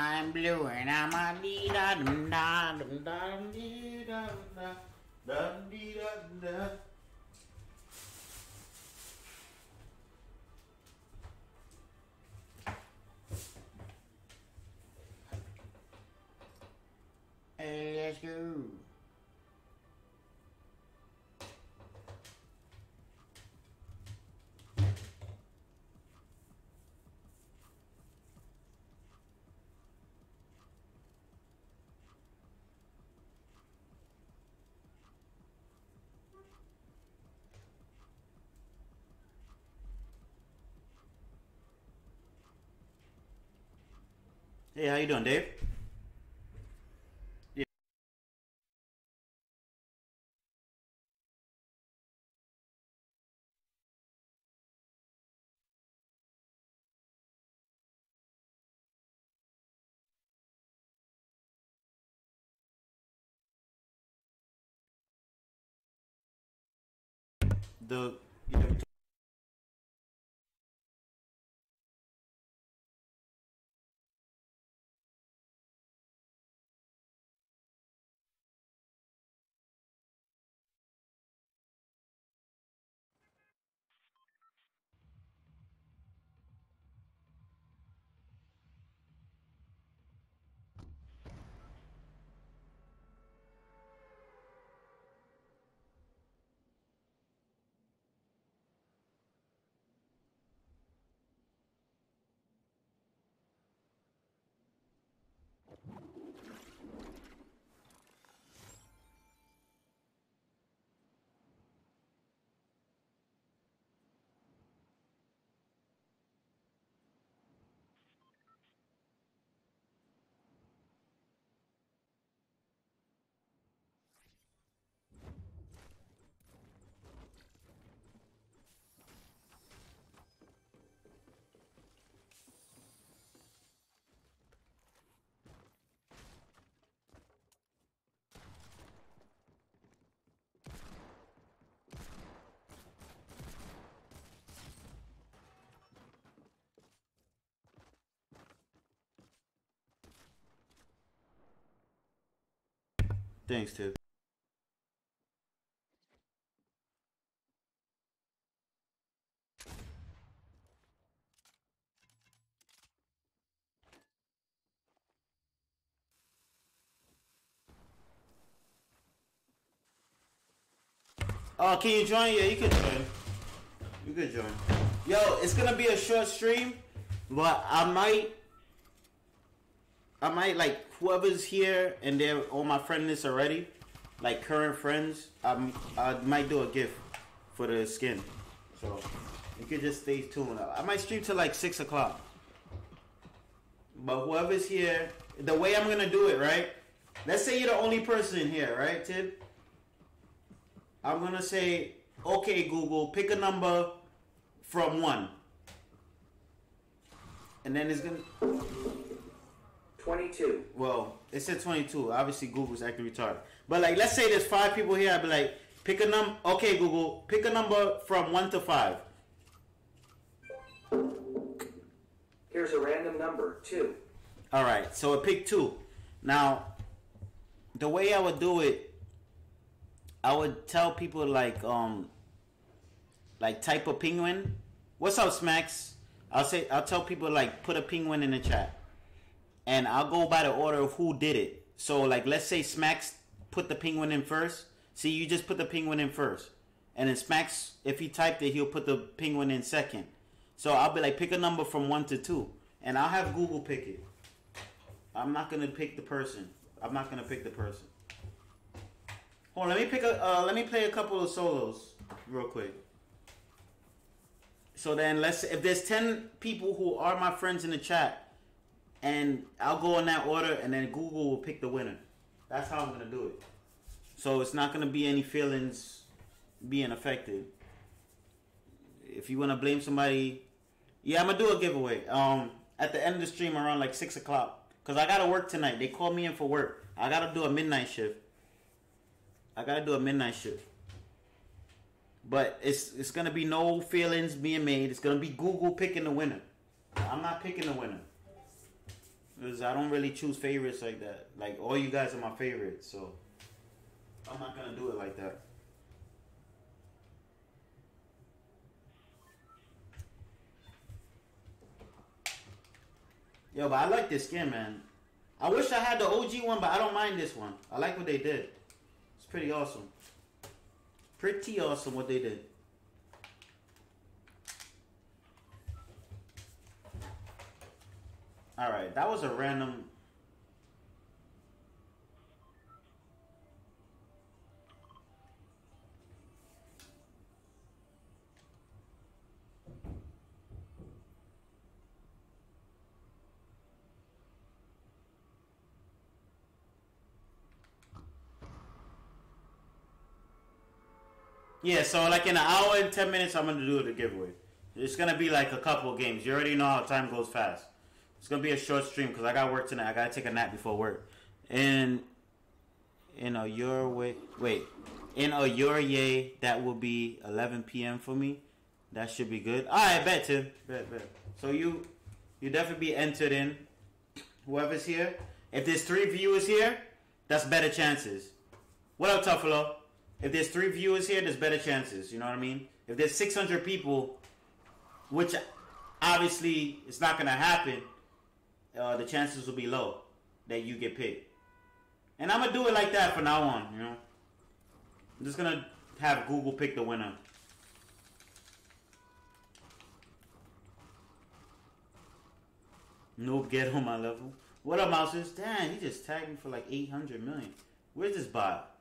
I'm blue and I'm a dee da dum da dum da dum dee da dum da dum dee da dum da. Hey, let's go. Hey, how you doing, Dave? Yeah. The yeah, Thanks, Tiff. Oh, can you join? Yeah, you can join. You can join. Yo, it's gonna be a short stream, but I might, I might like whoever's here and they're on my friend list already, like current friends. I I might do a gift for the skin, so you can just stay tuned. I might stream till like six o'clock. But whoever's here, the way I'm gonna do it, right? Let's say you're the only person here, right, Tid? I'm gonna say, okay, Google, pick a number from one, and then it's gonna. 22. Well, it said 22. Obviously, Google's acting retarded. But like, let's say there's five people here. I'd be like, pick a number. Okay, Google, pick a number from one to five. Here's a random number, 2. All right, so it picked two. Now, the way I would do it, I would tell people like, um, like type a penguin. What's up, Smacks? I'll say I'll tell people like put a penguin in the chat, and I'll go by the order of who did it. So like, let's say Smacks put the penguin in first. See, you just put the penguin in first, and then Smacks, if he typed it, he'll put the penguin in second. So I'll be like, pick a number from one to two, and I'll have Google pick it. I'm not gonna pick the person. I'm not gonna pick the person. Hold on, let me pick a. Uh, let me play a couple of solos real quick. So then, let's. If there's ten people who are my friends in the chat, and I'll go in that order, and then Google will pick the winner. That's how I'm gonna do it. So it's not gonna be any feelings being affected. If you wanna blame somebody, yeah, I'm gonna do a giveaway. Um, at the end of the stream around like six o'clock, cause I gotta work tonight. They called me in for work. I gotta do a midnight shift. I gotta do a midnight shift. But it's it's gonna be no feelings being made. It's gonna be Google picking the winner. I'm not picking the winner. Because I don't really choose favorites like that. Like all you guys are my favorites, so I'm not gonna do it like that. Yo, but I like this skin, man. I wish I had the OG one, but I don't mind this one. I like what they did. It's pretty awesome. Pretty awesome what they did. All right, that was a random. Yeah, so like in an hour and ten minutes, I'm gonna do the giveaway. It's gonna be like a couple games. You already know how time goes fast. It's gonna be a short stream because I got work tonight. I gotta take a nap before work. And in a your way, wait, in a your yay, that will be 11 p.m. for me. That should be good. All right, bet Tim, bet bet. So you you definitely be entered in. Whoever's here. If there's three viewers here, that's better chances. What up, Tuffalo? If there's three viewers here, there's better chances. You know what I mean? If there's 600 people, which obviously it's not gonna happen, uh, the chances will be low that you get picked. And I'm gonna do it like that from now on. You know, I'm just gonna have Google pick the winner. No get on my level. What up, Mouses? Damn, he just tagged me for like 800 million. Where's this bot?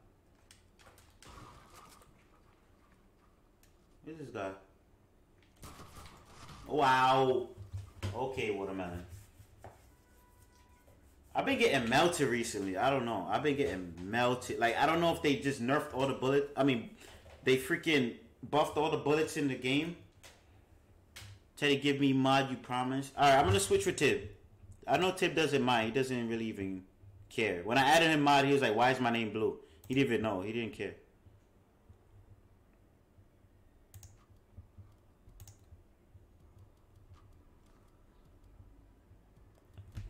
Who's this guy? Wow. Okay, watermelon. I've been getting melted recently. I don't know. I've been getting melted. Like I don't know if they just nerfed all the bullets. I mean, they freaking buffed all the bullets in the game. Teddy, give me mod. You promise. All right, I'm gonna switch with Tib. I know Tib doesn't mind. He doesn't really even care. When I added him mod, he was like, "Why is my name blue?" He didn't even know. He didn't care.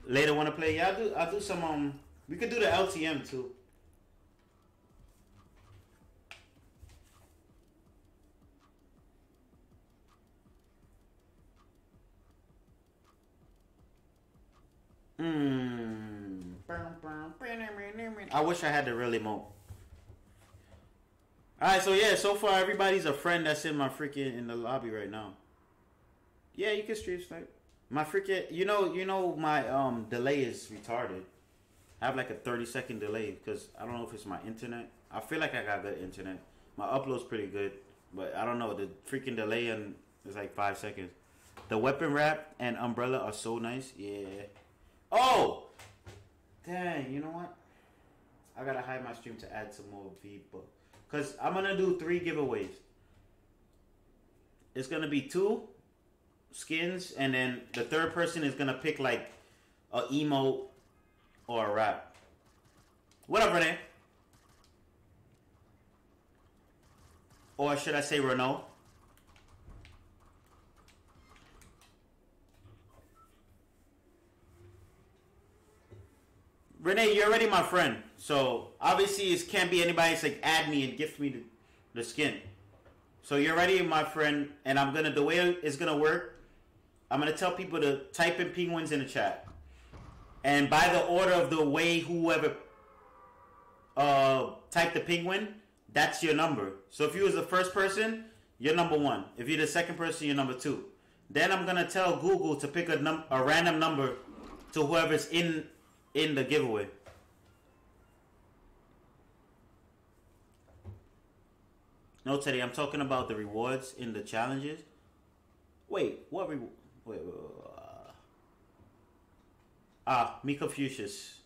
Later want to play? Yeah, I'll do. I'll do some. Um, we could do the LTM too. Hmm. I wish I had the really mo. Alright, so yeah, so far everybody's a friend that's in my freaking in the lobby right now. Yeah, you can stream snipe. My freaking, you know, you know, my um delay is retarded. I have like a thirty second delay because I don't know if it's my internet. I feel like I got good internet. My upload's pretty good, but I don't know. The freaking delay and it's like five seconds. The weapon wrap and umbrella are so nice. Yeah. Oh, dang! You know what? I gotta hide my stream to add some more V people. Cause I'm gonna do three giveaways. It's gonna be two skins, and then the third person is gonna pick like a emo or a wrap. What up, Renee? Or should I say Renault? Renee, you're already my friend. So obviously it can't be anybody that's like add me and gift me the, the skin. So you're already my friend, and I'm gonna the way it's gonna work I'm gonna tell people to type in penguins in the chat, and by the order of the way whoever uh type the penguin, that's your number. So if you was the first person, you're number one. If you're the second person, you're number two. Then I'm gonna tell Google to pick a num a random number to whoever's in in the giveaway. No, Teddy, I'm talking about the rewards in the challenges. Wait, what reward? Wait, wait, wait, ah, me Confucius.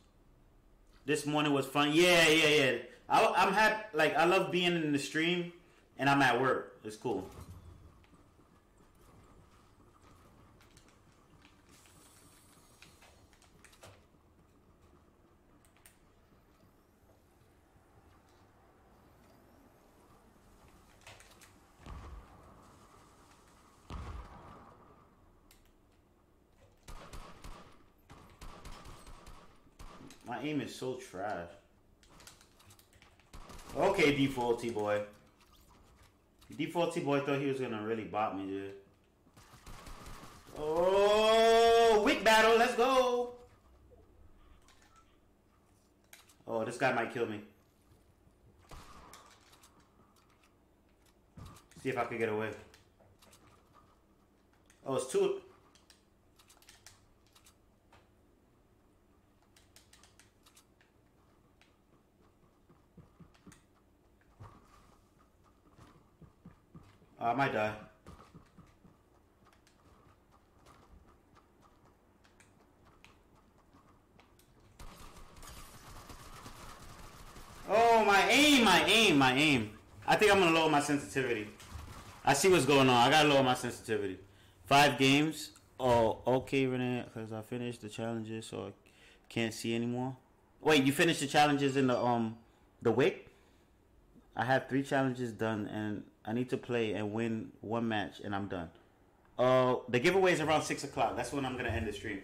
This morning was fun. Yeah, yeah, yeah. I, I'm happy. Like I love being in the stream, and I'm at work. It's cool. Aim is so trash. Okay, defaulty boy. Defaulty boy thought he was gonna really bot me, dude. Oh, weak battle. Let's go. Oh, this guy might kill me. See if I can get away. Oh, it's two. I might die. Oh, my aim, my aim, my aim. I think I'm gonna lower my sensitivity. I see what's going on. I gotta lower my sensitivity. Five games. Oh, okay, Renee, because I finished the challenges, so I can't see anymore. Wait, you finished the challenges in the um the wick? I have three challenges done, and I need to play and win one match, and I'm done. Uh, the giveaway is around six o'clock. That's when I'm gonna end the stream.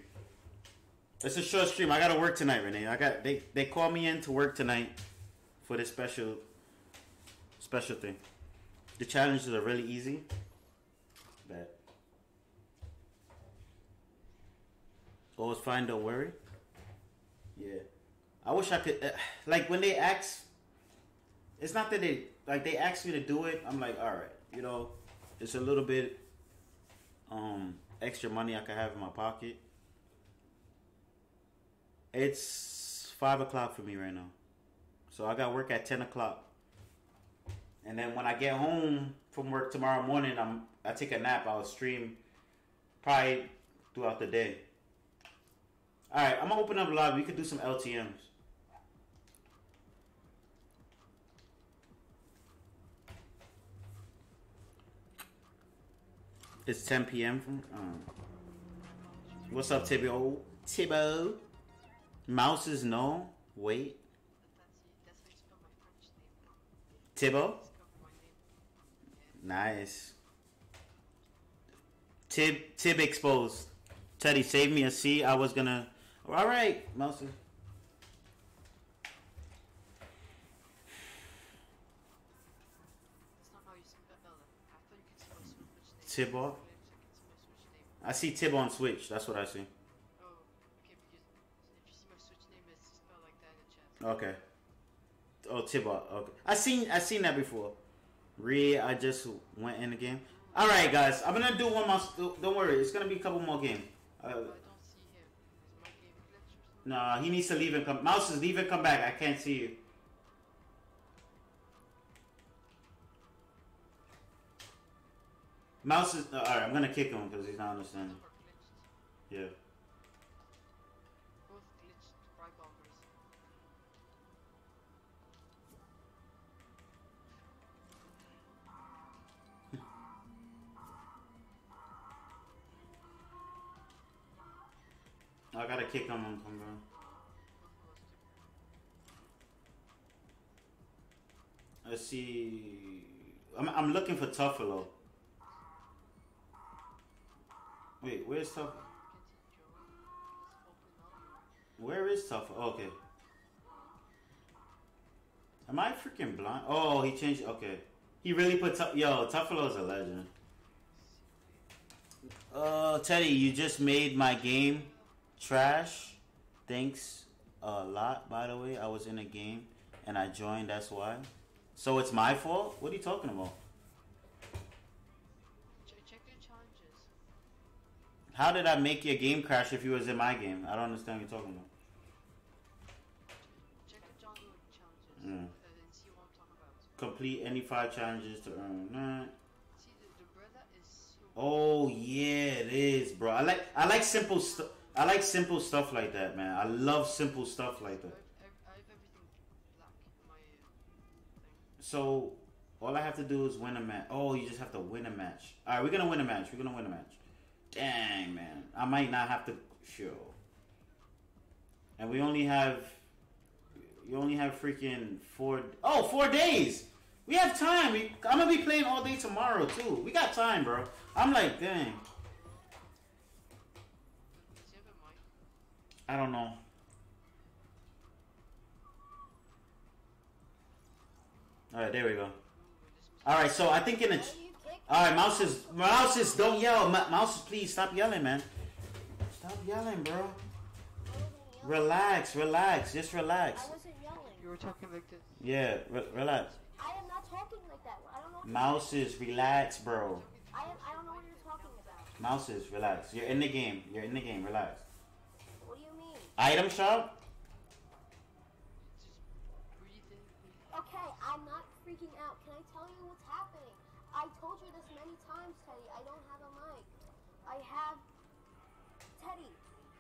It's a short stream. I gotta work tonight, Renee. I got they they call me in to work tonight for this special special thing. The challenges are really easy. But always fine, don't worry. Yeah, I wish I could. Uh, like when they ask, it's not that they like they asked me to do it. I'm like, all right, you know, it's a little bit um extra money I could have in my pocket. It's five o'clock for me right now. So I got work at ten o'clock. And then when I get home from work tomorrow morning, I'm I take a nap. I'll stream probably throughout the day. All right, I'm gonna open up live. We could do some LTM's. It's 10 p.m. from. Um, what's up, Tibo? Tibo. is no. Wait. That's how you spell my French name. Tibo. It's come from my name. Nice. Tib Tib exposed. Teddy, save me a C. I was gonna. All right, Mouses. Name. Tibo? I see Tib on Switch. That's what I see. Okay. Okay. Oh, Tibot. Okay. I seen I seen that before. Re, I just went in the game. All right, guys. I'm gonna do one more. Don't worry. It's gonna be a couple more games. Uh, nah, he needs to leave and come. Mouse is leave and come back. I can't see you. Mouse is. Uh, all right. I'm gonna kick him because he's not understanding. Yeah. I gotta kick him us do. Let's see. I'm, I'm looking for Tuffalo. Wait, where's up. Where is Tuffalo? Okay. Am I freaking blind? Oh, he changed. Okay. He really put. Tuff- Yo, Tuffalo's a legend. Uh, Teddy, you just made my game trash. Thanks a lot, by the way. I was in a game and I joined, that's why. So it's my fault? What are you talking about? How did I make your game crash if you was in my game? I don't understand what you're talking about. Check your challenges. Mm. Uh, and see what I'm talking about. Complete any five challenges to earn. Nah. See, the, the so. Oh yeah, it is, bro. I like I like simple stuff. I like simple stuff like that, man. I love simple stuff like I that. have, I have everything black in my uh. So all I have to do is win a match. Oh, you just have to win a match. All right, we're gonna win a match. We're gonna win a match dang man, I might not have to show. And we only have you only have freaking four oh four days. We have time. We, I'm gonna be playing all day tomorrow too. We got time, bro. I'm like, dang. I don't know. All right, there we go. All right, so I think in a. Why do you kick? All right, mouses, mouses, don't yell. Ma- Mouses, please stop yelling, man. Stop yelling, bro. Yelling. Relax, relax, just relax. I wasn't yelling. You were talking like this. Yeah, re- relax. I am not talking like that. I don't know. What Mouses, relax, bro. I, am, I don't know what you're talking about. Mouses, relax. You're in the game. You're in the game. Relax. What do you mean? Item shop. Just breathe in, breathe out. Okay, I'm not freaking out. Can I tell you what's happening? I told you this many times, Teddy. I don't have a mic. I have Teddy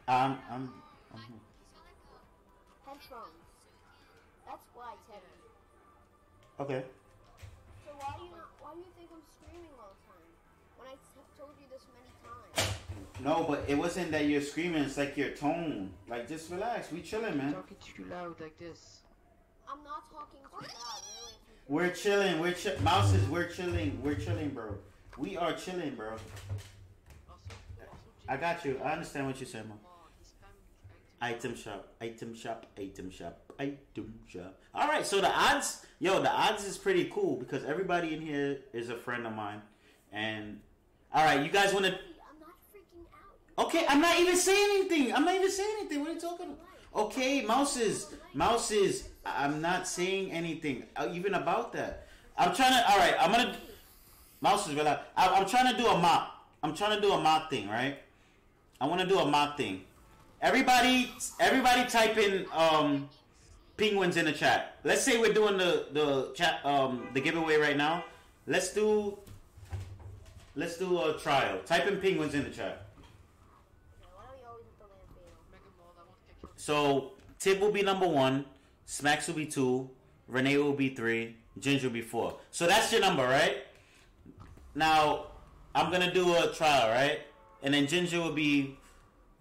Um, um, um, headphones. That's why, Teddy. okay. So why do you? Why do you think I'm screaming all the time? When I t- told you this many times. No, but it wasn't that you're screaming. It's like your tone. Like, just relax. We chilling, man. Talking too loud like this. I'm not talking too loud, really. We're chilling. We're chi- mouses. We're chilling. We're chilling, bro. We are chilling, bro. Also, also, I got you. I understand what you said, man. Come on, he's spamming item. Shop, item shop, item shop, item shop. All right, so the odds, yo, the odds is pretty cool because everybody in here is a friend of mine, and all right, you guys want to? I'm not freaking out. Okay, I'm not even saying anything. I'm not even saying anything. What are you talking about? Okay, mouses, mouses. I'm not saying anything uh, even about that. I'm trying to. All right, I'm gonna. Mouses, relax. I, I'm trying to do a mock. I'm trying to do a mock thing, right? I want to do a mock thing. Everybody, everybody, type in um, penguins in the chat. Let's say we're doing the the chat um the giveaway right now. Let's do. Let's do a trial. Type in penguins in the chat. So Tib will be number one, Smacks will be two, Renee will be three, Ginger will be four. So that's your number, right? Now I'm gonna do a trial, right? And then Ginger will be,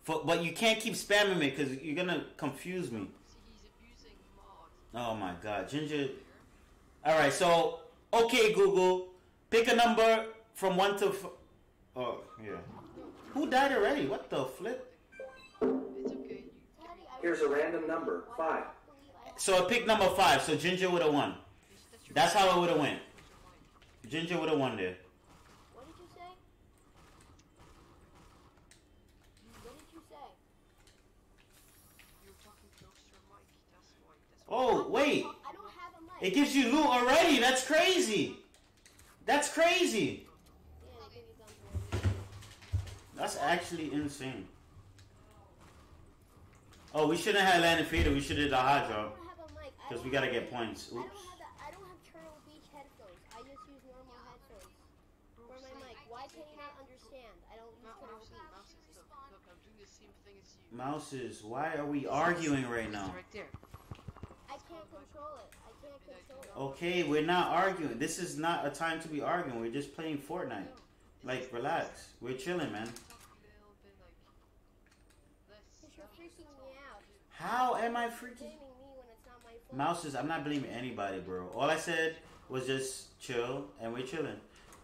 for, but you can't keep spamming me because you're gonna confuse me. See, he's abusing mods. Oh my God, Ginger. All right, so okay, Google, pick a number from one to. F- oh yeah. Who died already? What the flip? It's okay. You, Teddy, I Here's a random number, five. believe I have So I picked number five. So Ginger would have won. that's how it would have went. Use your mic. Ginger would have won there. What did you say? What did you say? You were talking close to your mic. That's why. That's why. Oh wait, I don't have a mic. it gives you loot already. That's crazy. That's crazy. Yeah, they give you guns already. That's actually insane. Oh, we shouldn't have landed fader. We should have did a hot I drop don't have a mic. I because we gotta get points. I don't Oops. have the, I don't have Turtle Beach headphones. I just use normal headphones for my mic. Why can you not understand? I don't use Turtle Mouses, Beach. mouses, look, look, I'm doing the same thing as you. Mouses, why are we arguing right now? right there. I can't control it. I can't control it. Okay, we're not arguing. This is not a time to be arguing. We're just playing Fortnite. Like, relax. We're chilling, man. Talk a little bit like less. Because you're freaking me out. How am I freaking? Blaming me when it's not my fault. Mouses, I'm not blaming anybody, bro. All I said was just chill, and we're chilling.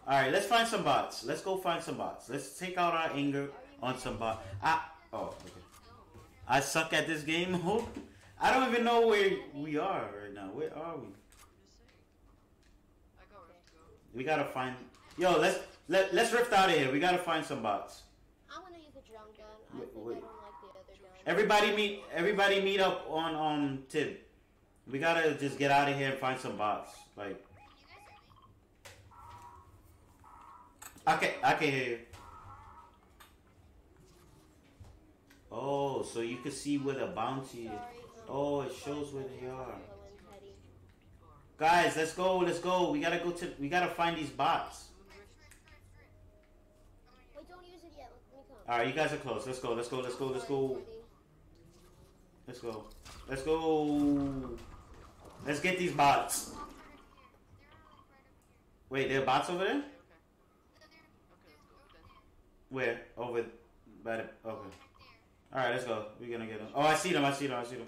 All right, let's find some bots. Let's go find some bots. Let's take out our anger on some bot. I ah, oh, okay. I suck at this game. I don't even know where we are right now. Where are we? I'm just saying. I got where to go. We gotta find. Yo, let's let let's rift out of here. We gotta find some bots. I'm gonna use a drum gun. I Wait, think wait. I don't like the other gun. Everybody meet. Everybody meet up on um Tib. We gotta just get out of here and find some bots. Like I can I can hear you. Oh, so you can see where the bounty is. Oh, it shows where they are. Will and Teddy. Guys, let's go. Let's go. We gotta go to. We gotta find these bots. Wait, don't use it yet. Let me come. All right, you guys are close. Let's go. Let's go. Let's go. Let's go. Let's go. Let's go. Let's get these bots. Wait, there are bots over there? Where? Over by the okay. Alright, let's go. We're gonna get them. Oh I see them, I see them, I see them.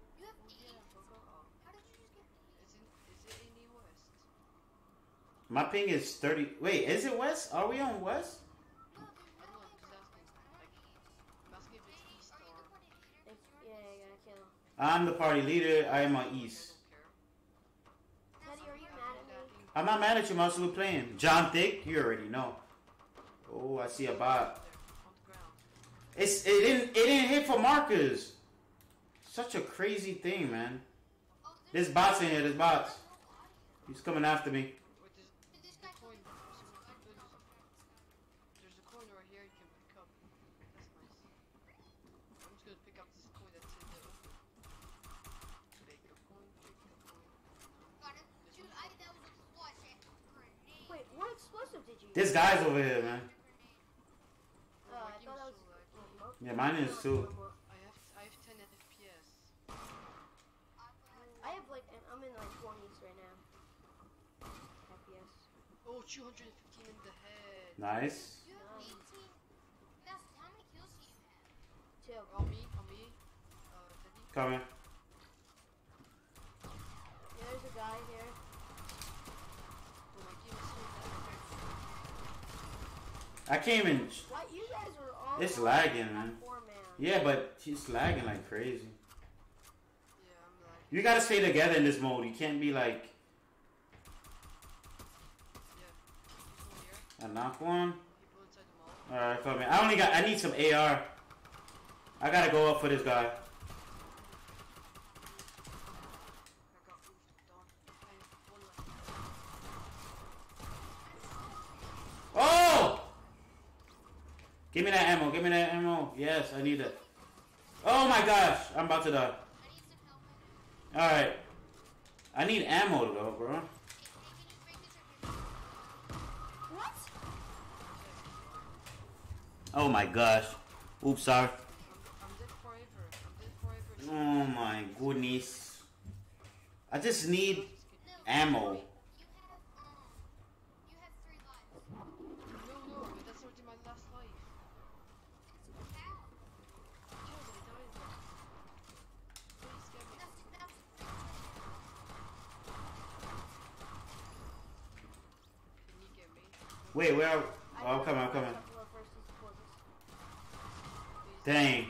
My ping is 30. Wait, is it West? Are we on West? I'm the party leader? I am on East. I'm not mad at you. We're playing. John Wick, you already know. Oh, I see a bot. It's it didn't it didn't hit for Marcus. Such a crazy thing, man. This bots in here. this bots. He's coming after me. Wait, there's This guy coin. told me. There's, there's, there's a coin right here you can pick up. That's nice. I'm just gonna pick up this coin that's in the open. Pick a coin, pick a coin. Got it. Dude, I, that was a clutch eh, grenade. Wait, what explosive did you use? This guy's over here, man. My I game thought that is was. so laggy. mo- Yeah, mine is too. I have I have 10 FPS. I have like, and I'm in like 20s right now. FPS. Oh, 215 in the head. Nice. You have 18. That's how many kills do you have? Two. On me, on me. Uh, Teddy. Coming. Yeah, there's a guy here. Oh, my game is so laggy. I came in. What? You guys were all. It's lagging, man. Four man. Yeah, but he's lagging like crazy. Yeah, I'm like, You gotta stay together in this mode. You can't be like yeah. A knock one. People inside the mall. Alright, coming. I only got. I need some AR. I gotta go up for this guy. Give me that ammo. Give me that ammo. Yes, I need it. Oh my gosh, I'm about to die. I need some help. Alright. I need ammo though, bro. Hey, can you just break this or What? Oh my gosh. Oops, sorry. I'm, I'm dead forever. I'm dead forever. Oh my goodness. I just need ammo. You have, um, you have three lives. No, no, but that's already my last life. It's how? Killed, I died. Please get me. That's, that's, Can you get me? Wait, where are I Oh, I'm coming, I'm coming. Dang.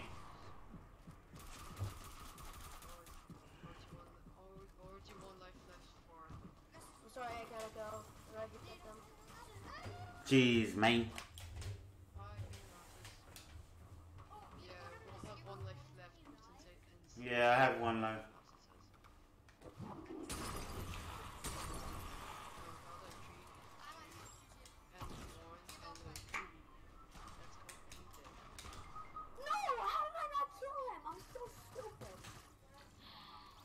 I gotta go. I gotta. Jeez, man. Yeah, we'll have one life left since it ends. Yeah, I have one life. No! How did I not kill him? I'm so stupid.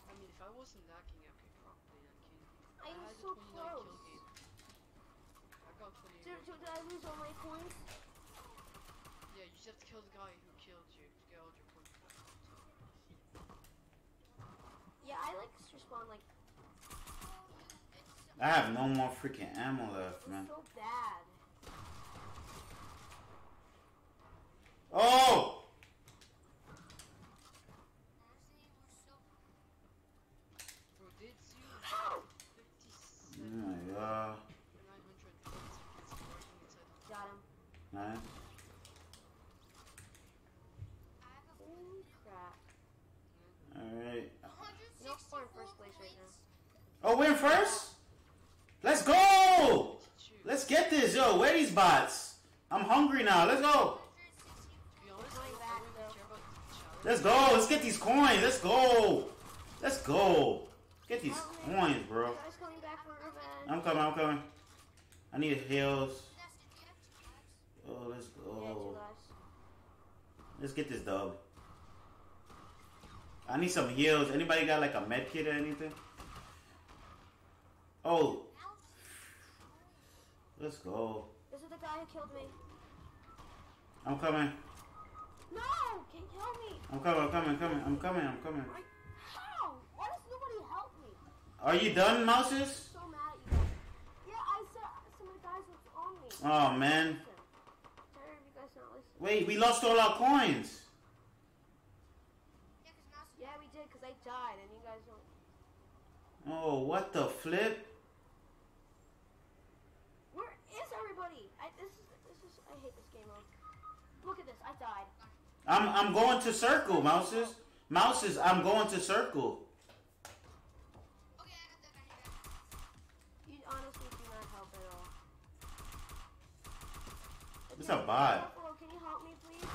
I mean, if I wasn't lagging, I could probably like kill you. I was so close. kill game. I got 28. Did, did, did I lose all my points? Yeah, you just have to kill the guy who killed you to get all your points back. Yeah, I like to respawn like I have no more freaking ammo left, man. so bad. Oh! Bro, did you? How? 57, Oh my god. 900 points against working inside the Got him. Nice. Holy crap. Alright. You know, we're in first place right now. Oh, we're first? Let's go! Let's get this, yo. Where these bots? I'm hungry now. Let's go. Let's go. Let's get these coins. Let's go. Let's go. Get these coins, bro. I'm coming. I'm coming. I need heals. Oh, let's go. Let's get this dub. I need some heals. Anybody got like a med kit or anything? Oh, let's go. This is the guy who killed me. I'm coming. No! Can't kill me! I'm coming. I'm coming. Coming. I'm coming. I'm coming. I, how? Why does nobody help me? Are you done, mouses? I'm so mad at you. Yeah, I said some of the guys was on me. Oh man. Tired of you guys not listening. Wait, we lost all our coins. Yeah. We did, cause I died, and you guys don't. Oh, what the flip? Where is everybody? I this is this is I hate this game mode. Look I died. I'm I'm going to circle, mouses. Mouses, I'm going to circle. Okay, I got the. You honestly do not help at all. It's a bot. Can you help me, please?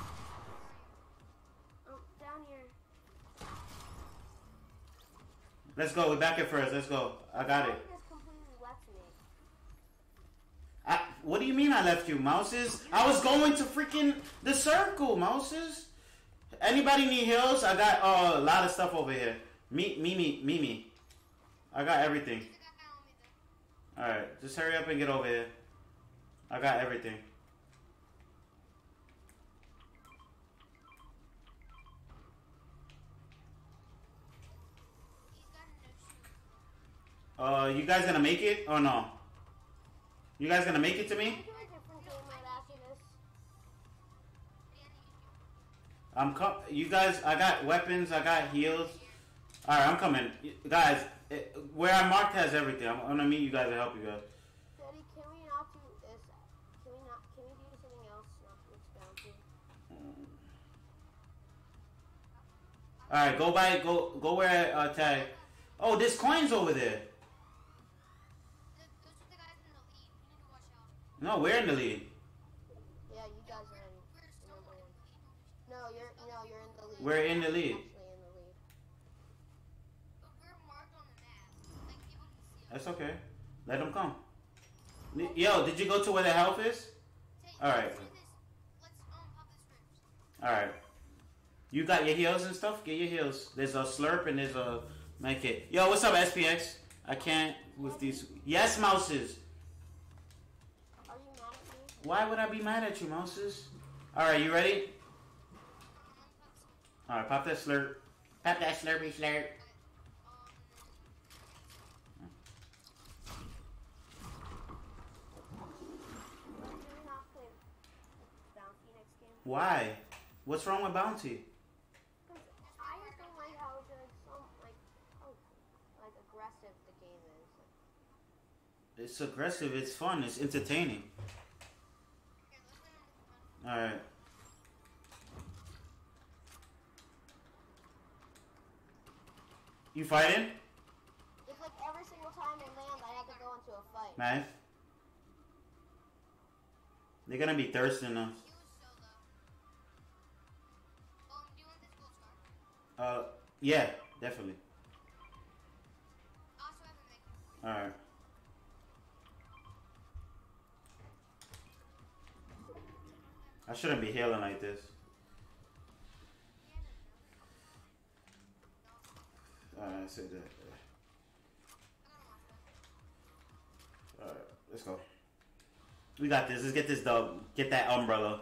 Oh, down here. Let's go. We're back at first. Let's go. I got it. You just completely left me. I, what do you mean I left you, Mouses? I was going to freaking the circle, Mouses. Anybody need heals? I got uh, a lot of stuff over here. Me, Mimi, Mimi. I got everything. I got that on me though. All right, just hurry up and get over here. I got everything. Uh, you guys gonna make it or no? You guys gonna make it to me? I'm com- You guys, I got weapons. I got heals. All right, I'm coming, guys. It, where I marked has everything. I'm, I'm gonna meet you guys and help you guys. Daddy, can we not do this? Can we not? Can we do something else? All right, go by, go, go where uh, tag. Oh, this coins over there. Th- those are the guys in the lead. We need to watch out. No, we're in the lead. Yeah, you guys are in We're number in one. the lead. No, you're no, you're in the lead. We're in the lead. In the lead. But we're marked on the map. Like people can see us. That's okay. Let them come. N- Yo, did you go to where the health is? All right. let's do this. Let's um pop this first. All right. You got your heals and stuff. Get your heals. There's a slurp and there's a make it. Yo, what's up, SPX? I can't with these. Yes, mouses. Are you mad at me? Why would I be mad at you, Moses? All right, you ready? All right, pop that slurp. Pop that slurpy slurp. Why? What's wrong with bounty? I just don't like how like so like how like aggressive the game is. It's aggressive. It's fun. It's entertaining. All right. You fighting? It's like every single time it lands, I have to go into a fight. Nice. They're gonna be thirsting us. He was solo. Um, do you want this gold scar? Uh, yeah, definitely. I I shouldn't be healing like this. Alright, I said that. Alright, let's go. We got this. Let's get this dog. Get that umbrella.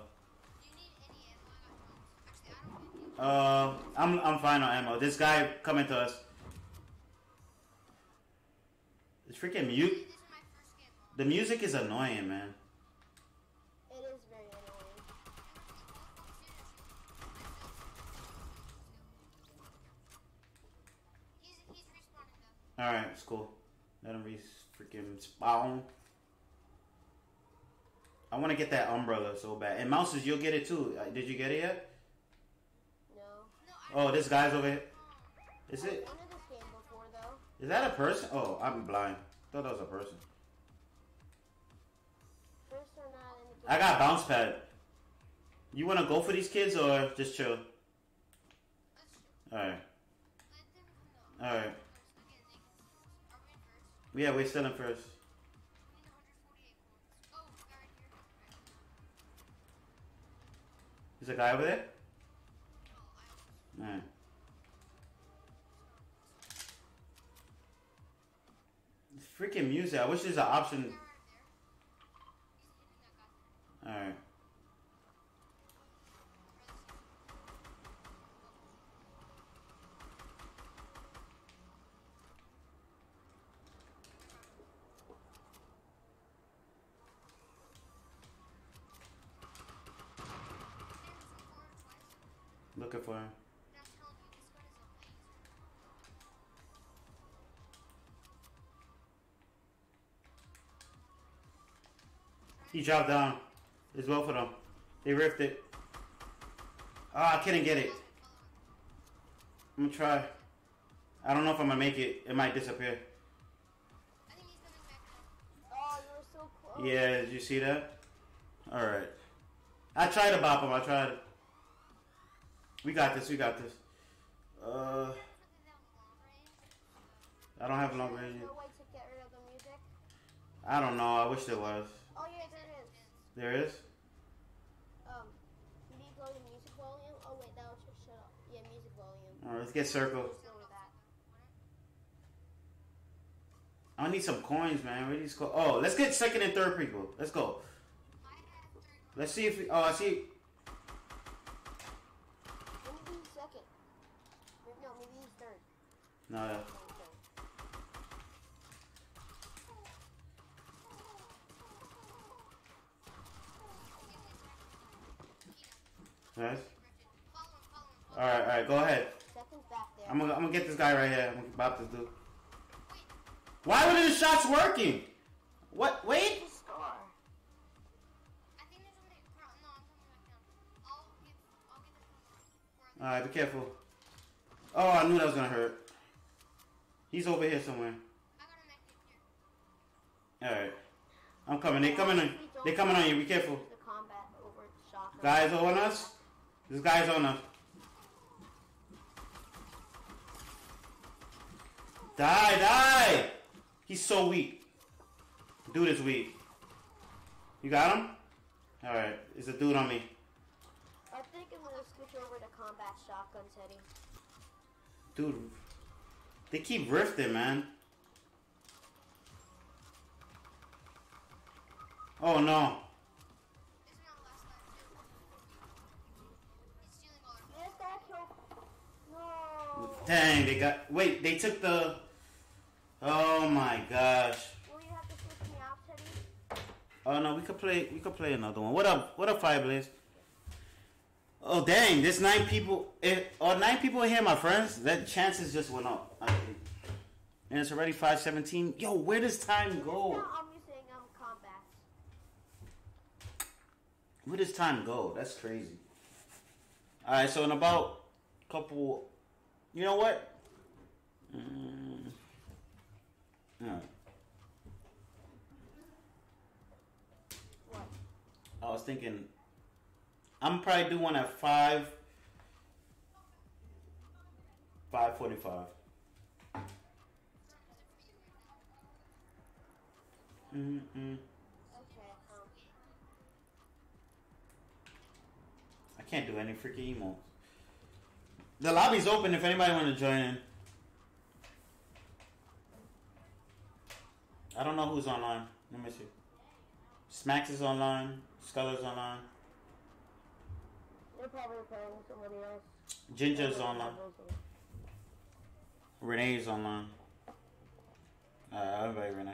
Uh, I'm I'm fine on ammo. This guy coming to us. It's freaking mute. The music is annoying, man. It is very annoying. He's he's respawning though. All right, it's cool. Let him re freaking spawn. I want to get that umbrella so bad. And mouses, you'll get it too. Uh, Did you get it yet? No. No, Oh, this guy's over here. Is I've it? been to this game before. Is that a person? Oh, I'm blind. Thought that was a person. First or not in the game. I got bounce pad. You want to go for these kids or just chill? All right. let them come though. All right. Guy right here. first. Is a guy over there? Right. Freaking music. I wish there's an option. guy He dropped down. There's both of them. They ripped it. Ah, I couldn't get it. I'm gonna try. I don't know if I'm gonna make it. It might disappear. I think he's coming back now. Oh, so close. Yeah, did you see that? Alright. I tried to bop him. I tried. We got this. We got this. Uh, For the long range. I don't have long range. no way to get rid of the music. I don't know. I wish there was. Oh yeah, there is. There is? Um, you need to go to music volume. Oh wait, that was just shut up. Yeah, music volume. Alright, let's get circle. Just go to that. I need some coins, man. Where these co- Oh, let's get second and third people. Let's go. I have three. Let's see if we. Oh, I see. Maybe second. No, maybe he's third. No, yeah. Maybe third. Nice. Follow him, follow him. All right, all right. Go ahead. Second's back there. I'm gonna, I'm gonna get this guy right here. I'm gonna bop this dude. Why were the shots working? What? Wait. Just score. I think there's somebody. Carl, no, I'm coming back down. I'll get, I'll get this one. All right, be careful. Oh, I knew that was gonna hurt. He's over here somewhere. I got a med kit here. All right. I'm coming. They coming on. They coming on you. Be careful. The combat over. Guys on us. This guy's on us. Die, die! He's so weak. Dude is weak. You got him? Alright, there's a dude on me. I think I'm gonna switch over to combat shotgun, Teddy. Dude, they keep rifting, man. Oh no. Dang, they got. Wait, they took the. Oh my gosh. Will you have to switch me out, Teddy? Oh no, we could play. We could play another one. What up? What up, Fireblaze? Oh dang, there's nine people. If or nine people here, my friends. That chances just went up. I think. And it's already five seventeen. Yo, where does time go? I'm using um combat. Where does time go? That's crazy. All right, so in about couple, you know what? Mm, all right. What? I was thinking, I'm probably do one at five, five forty-five. Mm-mm. Okay. Um. I can't do any freaking emotes. The lobby's open if anybody want to join in. I don't know who's online. Let me see. Smacks is online. Sculler's online. They're probably playing with somebody else. Ginger's online. Renee's online. Uh, everybody Renee.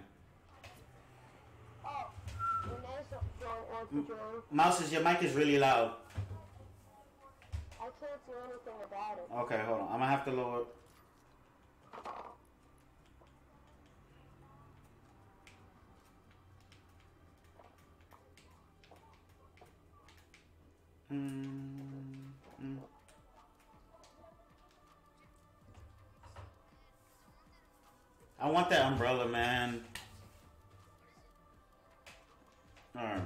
Oh, Renee's don't want to. Mouse, is your mic is really loud. I can't do anything about it. Okay, hold on. I'm gonna have to lower. Mm, mm. I want that umbrella, man. Alright.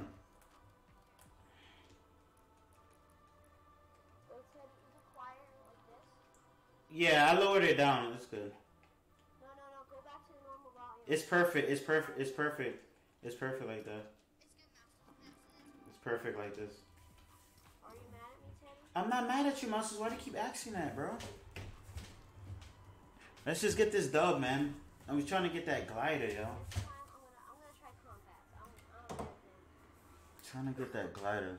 Yeah, I lowered it down. It's good. No, no, no. Go back to the normal volume. It's perfect. It's perfect. It's perfect. It's perfect like that. It's good, Mouse. It's perfect like this. Are you mad at me, Teddy? I'm not mad at you, Mouses. Why do you keep asking that, bro? Let's just get this dub, man. I was trying to get that glider, yo. I'm gonna, I'm gonna try. I'm, I'm. Trying to get that glider.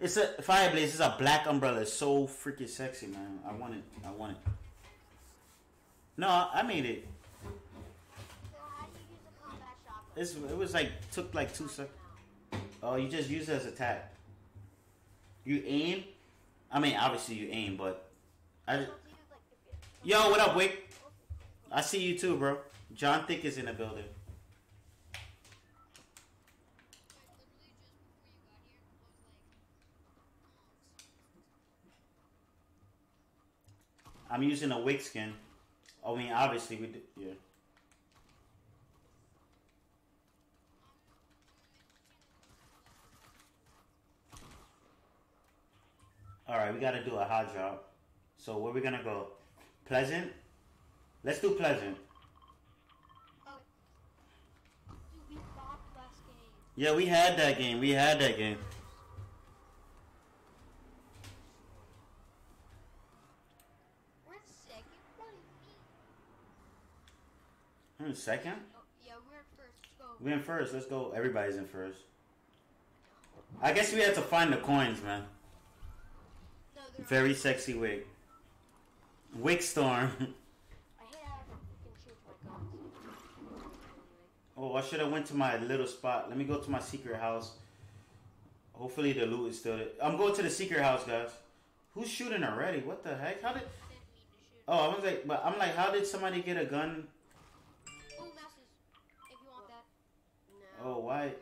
It's a Fireblaze. It's a black umbrella. It's so freaking sexy, man. I want it. I want it. No, I made it. It's, it was like took like two seconds. Oh, you just use it as attack. You aim. I mean, obviously you aim, but I. You- Yo, what up, Wick? I see you too, bro. John Thick is in the building. I'm using a Wick skin. I mean, obviously we did, yeah. All right, we got to do a hot job. So where we gonna go? Pleasant. Let's do Pleasant. Dude, we last game. Yeah, we had that game. We had that game. We're in second. What do you mean? Hmm, second. Oh, yeah, we're in first. Let's go. We in first. Let's go. Everybody's in first. I guess we had to find the coins, man. No, Very sexy wig. Wig storm. I hate how I can change my guns. Anyway. oh, I should have went to my little spot. Let me go to my secret house. Hopefully the loot is still there. I'm going to the secret house, guys. Who's shooting already? What the heck? How did? Didn't mean to shoot. Oh, I was like, but I'm like, how did somebody get a gun? Oh, why?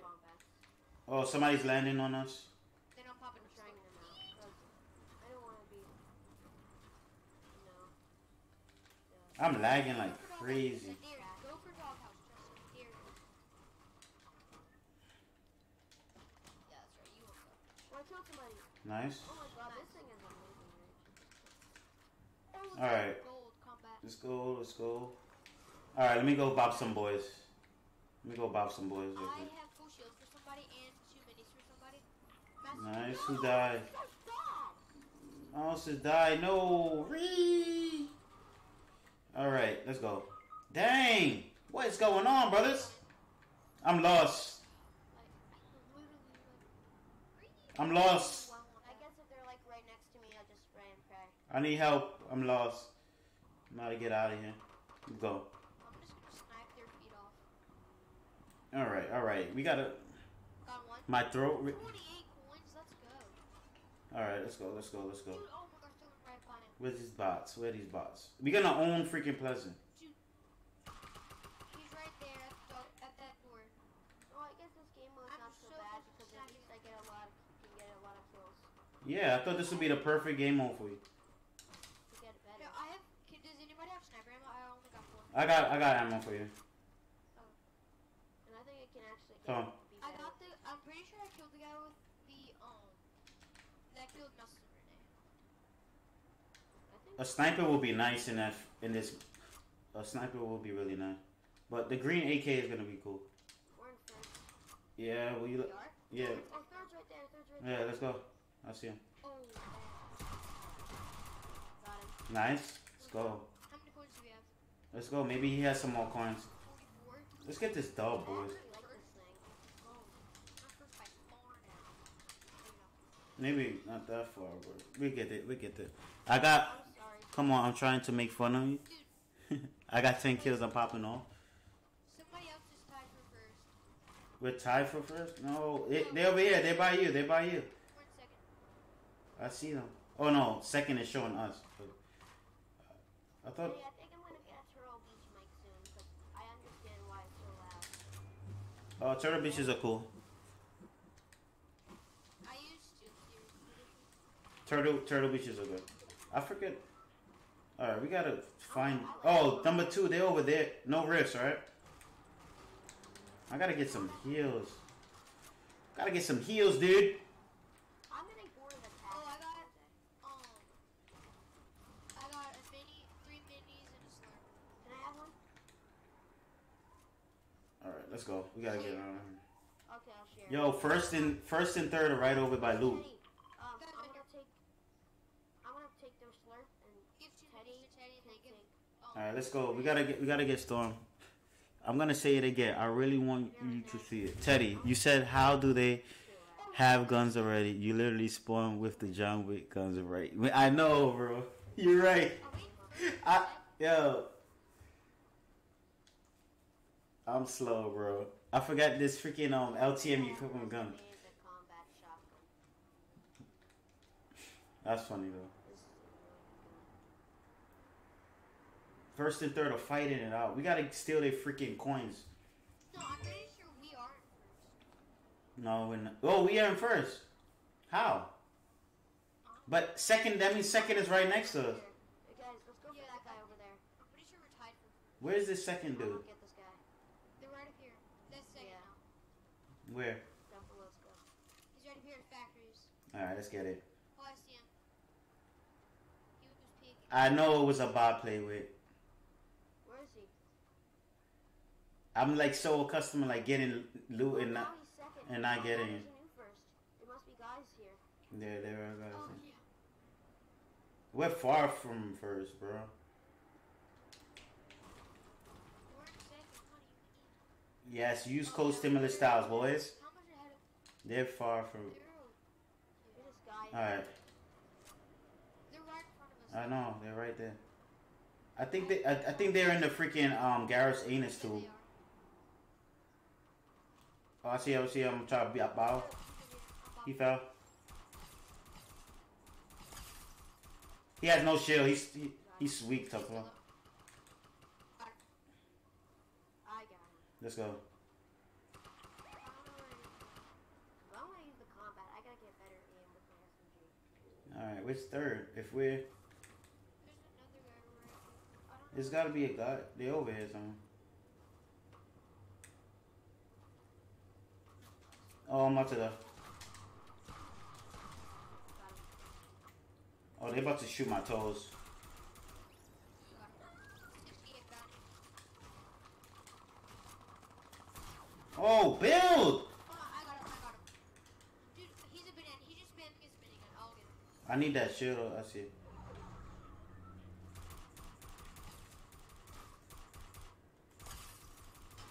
Oh, somebody's landing on us. then I'm popping I'm the trying sniper. them out. 'cause I don't want to be. No. I'm lagging like Go crazy. Go for doghouse, Justin. Here. Yeah, that's right. You I killed somebody. Nice. Oh my god, this thing is amazing. Rich. All right. Gold combat. Let's go. Let's go. All right, let me go bop some boys. Let me go bop some boys. I have full shields for somebody and two minis for somebody. Nice. Who died? Oh, sis died. No. Ree. All right, let's go. Dang. What is going on, brothers? I'm lost. Like, literally, like. I'm lost. One, one, I guess if they're like right next to me, I'll just spray. I need help. I'm lost. I'm about to get out of here. Go. I'm just gonna snipe their feet off. All right. All right. We gotta. Got one. My throat. Re- 28 coins. Let's go. all right. Let's go. Let's go. Let's go. Dude, oh my gosh, right behind him. Where's these bots? Where are these bots? We gonna own freaking Pleasant. He's right there at, the, at that door. Oh, I guess this game mode's not so so bad because at least I get a lot, can get a lot of kills Yeah, I thought this would be the perfect game mode for you. to get better. No, I have. Does anybody have sniper ammo? I only got four. I got I got ammo for you. And I think it can actually get Come on. I got the. I'm pretty sure I killed the guy with the um. That killed Nelson Renee. A sniper will be nice in that in this. A sniper will be really nice, but the green AK is gonna be cool. we're in first. Yeah, will you? We are. Yeah, Oh, third's right there. Third's right yeah. there. Let's go. I see him. Oh man. Got him. Nice. Let's go. How many coins do we have? Let's go. Maybe he has some more coins. 44. Let's get this dub, boys. actually like this thing. Oh, I'm first by far now. Maybe not that far, but we get it. We get it. I got. Come on, I'm trying to make fun of you. I got 10 kills. I'm popping off. Somebody else is tied for first. We're tied for first. No, it, they over here. They by you. They by you. In second. I see them. Oh no, second is showing us. I Hey, thought. I think I'm gonna get a Turtle Beach mic soon because I understand why it's so loud. Oh, turtle beaches are cool. I used to. Seriously. Turtle turtle beaches are good. I forget. All right, we gotta find. Oh, number two. They over there. No rifts, right? I gotta get some heals. Gotta get some heals, dude. I'm getting bored of attacks. Oh, I got um. I got a mini, three minis, and a slurp. Can I have one? All right, let's go. We gotta get on. Okay, I'll share. Yo, first and first and third are right over by Luke. Teddy, um, I'm gonna take. I'm gonna take their slurp and Give two Teddy minis to Teddy, and can they give. take. Um, All right, let's go. We gotta get we gotta get Storm. I'm gonna say it again. I really want you to see it. Teddy, you said how do they have guns already? You literally spawned with the John Wick guns already. I know, bro. You're right. Are we in first? I yo. I'm slow, bro. I forgot this freaking um LTM equipment gun. Is a combat. That's funny though. This is First and third are fighting it out. We gotta steal their freaking coins. No, I'm pretty sure we are in first. No, we're not. Oh, we are in first. How? But second, that means second is right next to us. Hey guys, let's go Yeah, for that guy over there. I'm pretty sure we're tied for. Where's this second I dude? won't get this guy. They're right up here. That's second Yeah. now. Where? Down below, let's go. He's right up here at factories. Alright, let's get it. Oh, I see him. He was peeking. I know it was a bot play with. Where is he? I'm like so accustomed to like getting loot and not. and not getting why it. isn't you first? There must be guys here. There, there are guys. Oh, yeah. We're far from first, bro. Yes, use code stimulus styles, boys. How much ahead of They're far from. zero? Look at this guy. Alright, right in front of us. I know they're right there. I think they. I, I think they're in the freaking um Garrus anus Yeah, too. they are. Oh, I see. him, I see. him trying to be up bow. He fell. He has no shield. He's he, he's weak. I. Let's go. I don't know where he is. But I'm gonna use the combat. I gotta get better aim with my SMG. All right, which third? If we're, There's another guy right here. I don't know. there's got to be a guy. They over here somewhere. Oh, I'm up to the. Oh, they're about to shoot my toes. Oh, build! I need that shield. I see. it.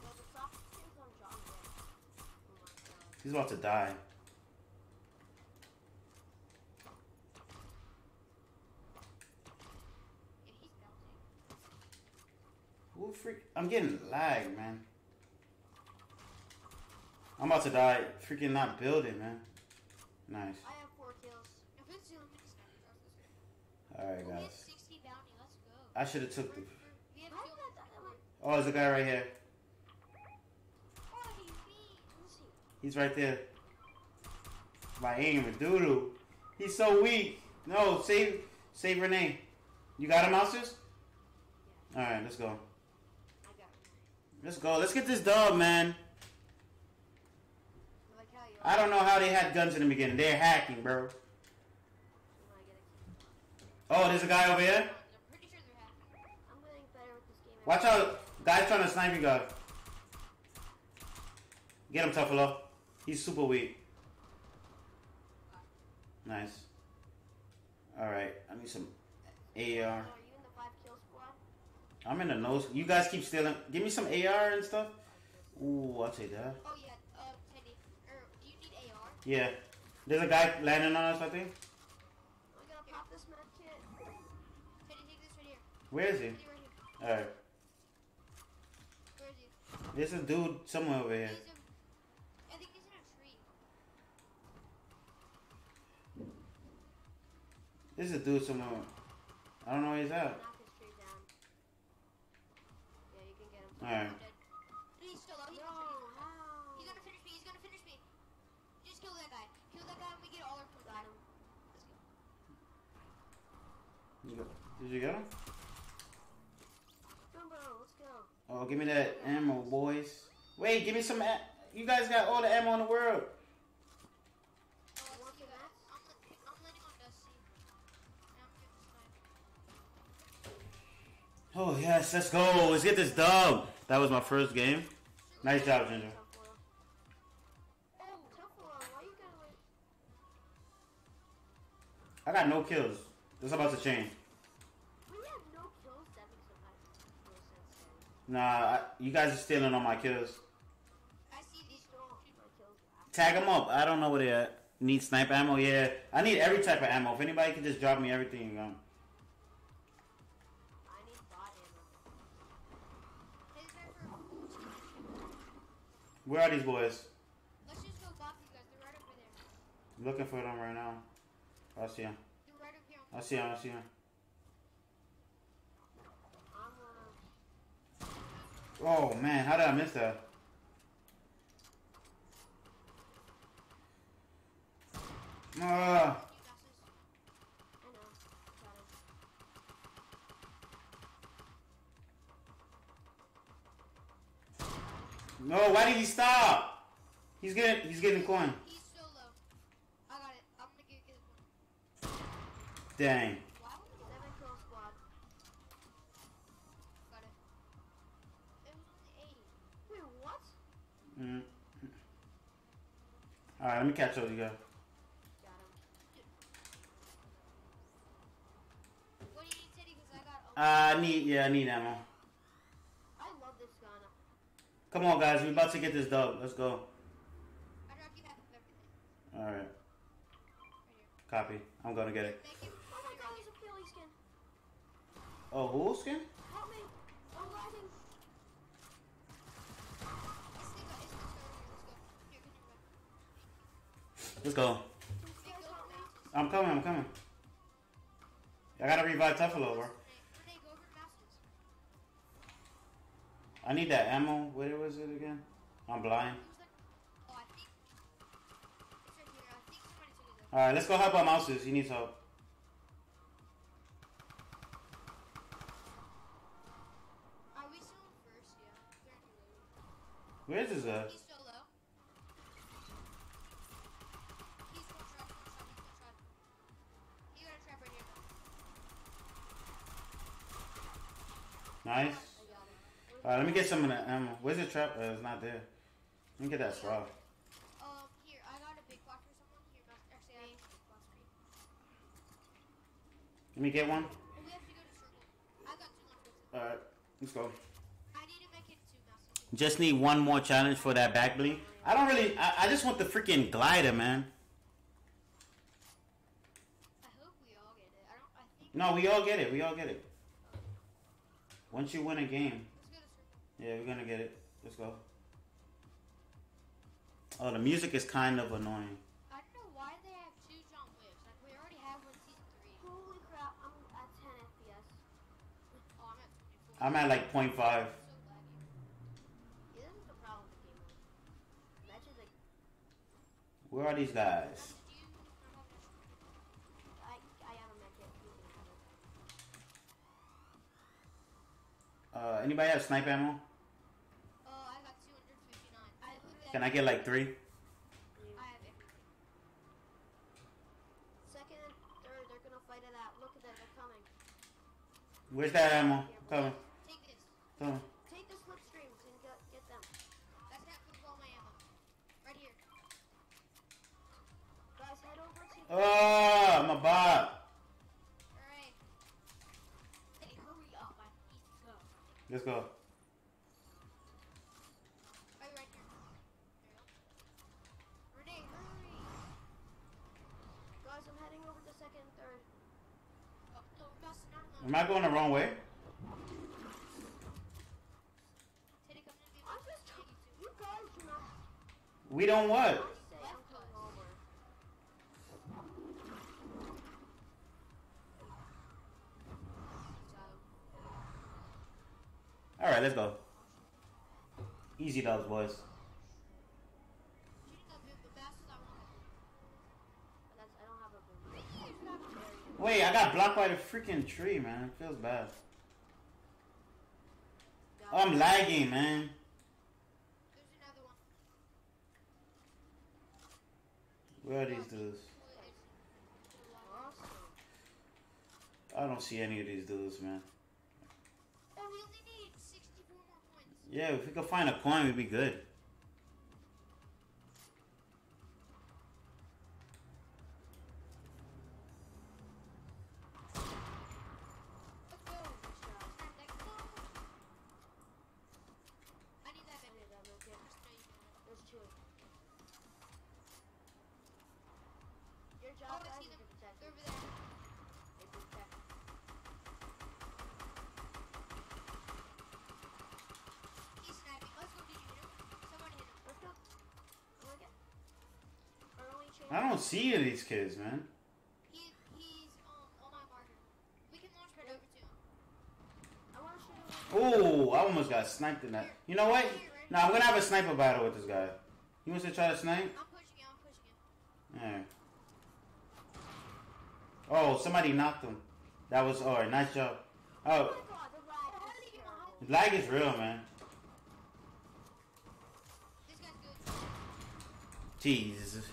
Well, the soft skins on John Wick. Oh my. He's about to die. Yeah, he's bouncing. Who freak? I'm getting lag, man. I'm about to die. Freaking not building, man. Nice. I have four kills. If it's zero minutes, All right, guys. 60 bounty. Let's go. I should have took the. We're- we're- We have How killed did that guy like? Oh, there's a guy right here. Oh, he's mean. Who is he? He's right there. My aim is doodoo. He's so weak. No, save, save Renee. You got him, Mouses? All right, let's go. I got him. Let's go. Let's get this dub, man. I like how you. I don't know how they had guns in the beginning. They're hacking, bro. I get a Oh, there's a guy over here. I'm pretty sure they're happy. I'm getting better with this game. every Watch out. Guy's trying to snipe you, guy. Get him, Tuffalo. He's super weak. Nice. Alright, I need some AR. So are you in the five kill squad? I'm in the nose. You guys keep stealing. Give me some AR and stuff. Ooh, I'll take that. Oh, yeah. Uh, Teddy. Er, do you need AR? Yeah. There's a guy landing on us, I think. I gotta pop this med kit. Teddy, take this right here. Where is he? Teddy, right here. Alright. Where is he? There's a dude somewhere over here. We get all our points Got back. him. Let's go. You got- Did you get him? Jumbo, let's go. Oh, give me that ammo, boys. Wait, give me some. A- you guys got all the ammo in the world. Oh yes, let's go. Let's get this dub. That was my first game. Nice job, Ginger. I got no kills. This is about to change. Nah, you guys are stealing all my kills. Tag them up. I don't know where they at. Need sniper ammo? Yeah, I need every type of ammo. If anybody can just drop me everything, um, where are these boys? Let's just go bop these guys. They're right over there. I'm Looking for them right now. I see them. They're right I see him. I see gonna. Oh man, how did I miss that? Ah, no! Why did he stop? He's getting he's getting coin. He's so low. I got it. I'm gonna get, get this one. Dang. Wow. Seven kill squad. Got it. It was only eight. Wait, what? Mm. All right, let me catch up with you guys. Got him. What do you need, Teddy? Because I got. Uh, I need yeah, I need ammo. Come on, guys, We're about to get this dub. Let's go. I dropped you half of everything. All right, copy. I'm gonna get it. Oh my god, there's a Peely skin. Oh, who skin? Help me. I'm lagging. It's the guy. It's the guy. Here, let's go. Here, can you run? Let's go. Can you guys help me? I'm coming. I'm coming. I gotta revive Tuffalo, bro. I need that ammo. Where was it again? I'm blind. Who's that? Oh, I think. It's right here. I think somebody took it though. All right, let's go help our Mouses. He needs help. Are we still in first? Yeah. They're in low. Where's his uh? He's still low. He's one shot, one shot, he's one shot. He got a trap right here. Nice. I got him. All right, let me get some of that ammo. Where's the trap? Uh, it's not there. Let me get that swab. Um, here, I got a big box for someone. Here, actually, I have a big box for you. Let me get one. Oh, we have to go to circle. I got two left. All right, let's go. I need to make it two. Just need one more challenge for that back bling. I don't really. I, I just want the freaking glider, man. I hope we all get it. I don't. I think. No, we all get it. We all get it. Once you win a game, yeah, we're gonna get it. Let's go. Oh, the music is kind of annoying. I don't know why they have two John Wicks. Like we already have one season three. Holy crap, I'm at 10 FPS. Oh, I'm at 24. I'm at like 0.5. so. Yeah, the game like Where are these guys? Do have I I have a medkit. You can have it. Uh, anybody have snipe ammo? Can I get like three? I have everything. Second and third, they're gonna fight it out. Look at that, they're coming. Where's that ammo? Come Take this. Coming. Take the slipstreams and get, get them. That's not all my ammo. Right here. Guys, head over to. Oh, I'm a bot. Alright. Hey, hurry up. I need to go. Let's go. Am I going the wrong way? We don't what? I say I'm Left coming us. over. All right, let's go. Easy dubs, boys. Shooting that boom, but fast as I want it. But that's, I don't have a boom. It's not very. Wait, I got blocked by the freaking tree, man. It feels bad. Oh, I'm lagging, man. Where are these dudes? Well, it's- Awesome. I don't see any of these dudes, man. We only need 64 more points. Yeah, if we could find a coin, we'd be good. see of these kids, man. Oh, I Ooh, I almost got sniped in that. You know what? No. Nah, I'm gonna have a sniper battle with this guy. He wants to try to snipe? I'm pushing him, I'm pushing him. Alright. Oh, somebody knocked him. That was, alright, nice job. Oh. oh lag, lag is real, man. Jesus.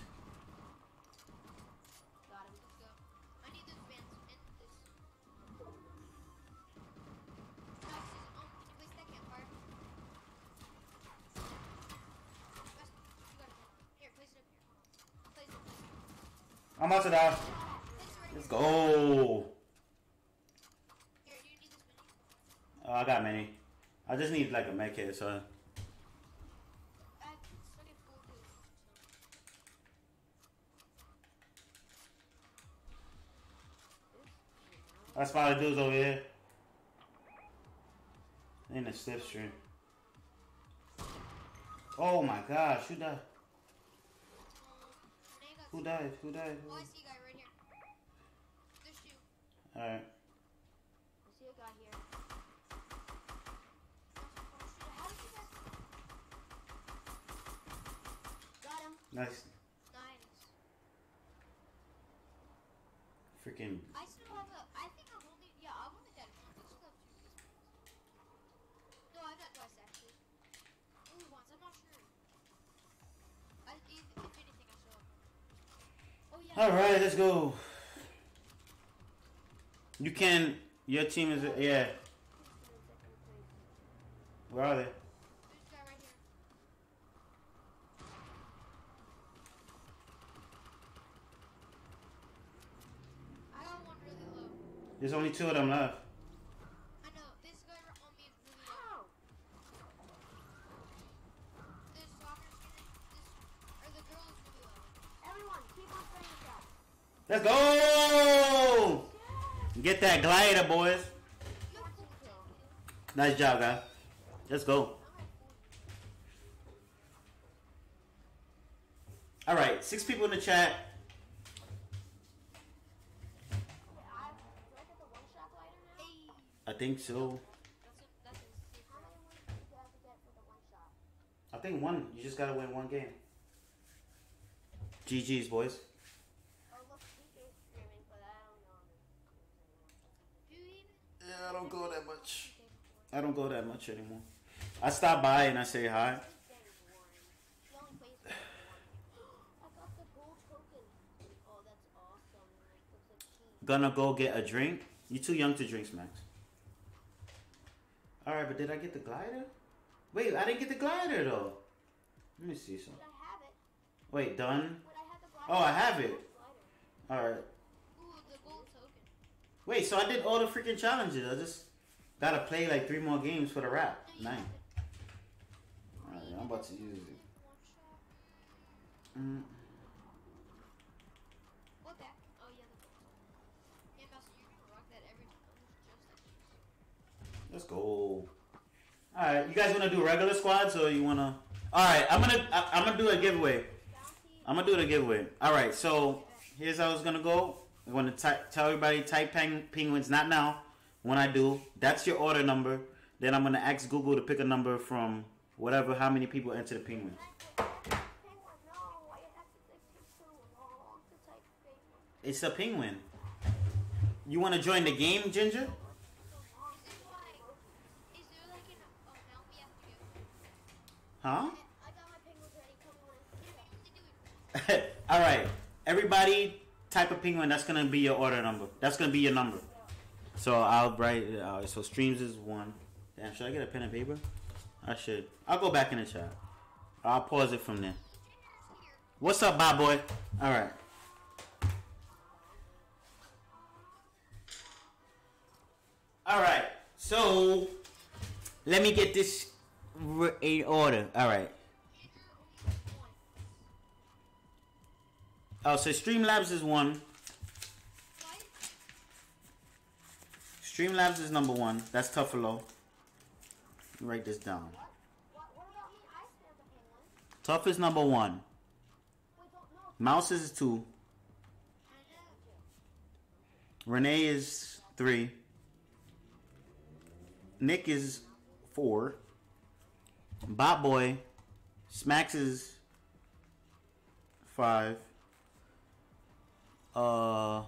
I'm about to die. Let's go. Oh, I got many. I just need like a med kit, so. I spotted dudes over here. In the slipstream. Oh my gosh, who died? So, Renee got Who died? Who? Oh, I see a guy right here. There's two. Alright. I see a guy here. Shit, how did you guys... Got him. Nice. Nice. Freaking. I still have a... I think I've only... Yeah, I've only died once. I still have two of these points. No, I've died twice, actually. Only once. I'm not sure. I, if, if anything, I still have yeah. Alright, let's go. You can. Your team is. Yeah. Where are they? There's a guy right here. I got one really low. There's only two of them left. I know. This guy on me is really low. This soccer skin, this, or the girl is really low. Everyone, keep on playing that. Let's go! Get that glider, boys. Nice job, guy. Let's go. All right, six people in the chat. I, think so. I think one. You just gotta win one game. GG's, boys. Oh, look, PK is streaming, but I don't know. Do you even? Yeah, I don't go that much. I don't go that much anymore. I stop by and I say hi. It's getting boring. He only plays for one. I got the gold token. Oh, that's awesome. Like, looks like cheese. Gonna go get a drink. You too young to drink, Max. All right, but did I get the glider? Wait, I didn't get the glider though. Let me see some. But I have it. Wait, done. But I had the glider. Oh, I have it. Glider. All right. Ooh, the gold token. Wait, so I did all the freaking challenges. I just gotta play like three more games for the wrap. Nine. Alright, I'm about to use it. Mm. Oh yeah, the gold token. Yeah, Master, you're gonna rock that every time. Just like Let's go. All right, you guys want to do regular squads or you want to? All right, I'm gonna I, I'm gonna do a giveaway. I'm gonna do the giveaway. All right, so here's how it's gonna go. I'm gonna ty- tell everybody type peng- penguins not now. When I do, that's your order number. Then I'm gonna ask Google to pick a number from whatever how many people enter the penguins. To to. It's a penguin. You want to join the game, Ginger? To? Huh? To. All right, everybody, type of penguin. That's gonna be your order number. That's gonna be your number. So I'll write. it out. so streams is one. Damn, should I get a pen and paper? I should. I'll go back in the chat. I'll pause it from there. What's up, bye boy? All right. All right. So let me get this in order. All right. Oh, so Streamlabs is one. Streamlabs is number one. That's Tuffalo. Write this down. Tough is number one. Mouse is two. Renee is three. Nick is four. Bot Boy, Smacks is five. Uh,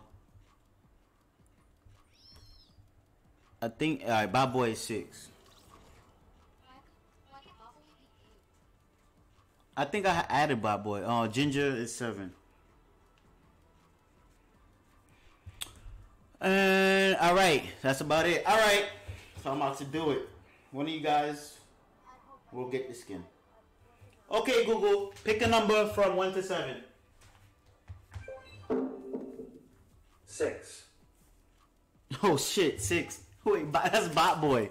I think all right. Bot Boy is six. I think I added Bot Boy. Oh, Ginger is seven. And all right, that's about it. All right, so I'm about to do it. One of you guys will get the skin. Okay, Google, pick a number from one to seven. Six. Oh shit, six. Wait, that's Bot Boy.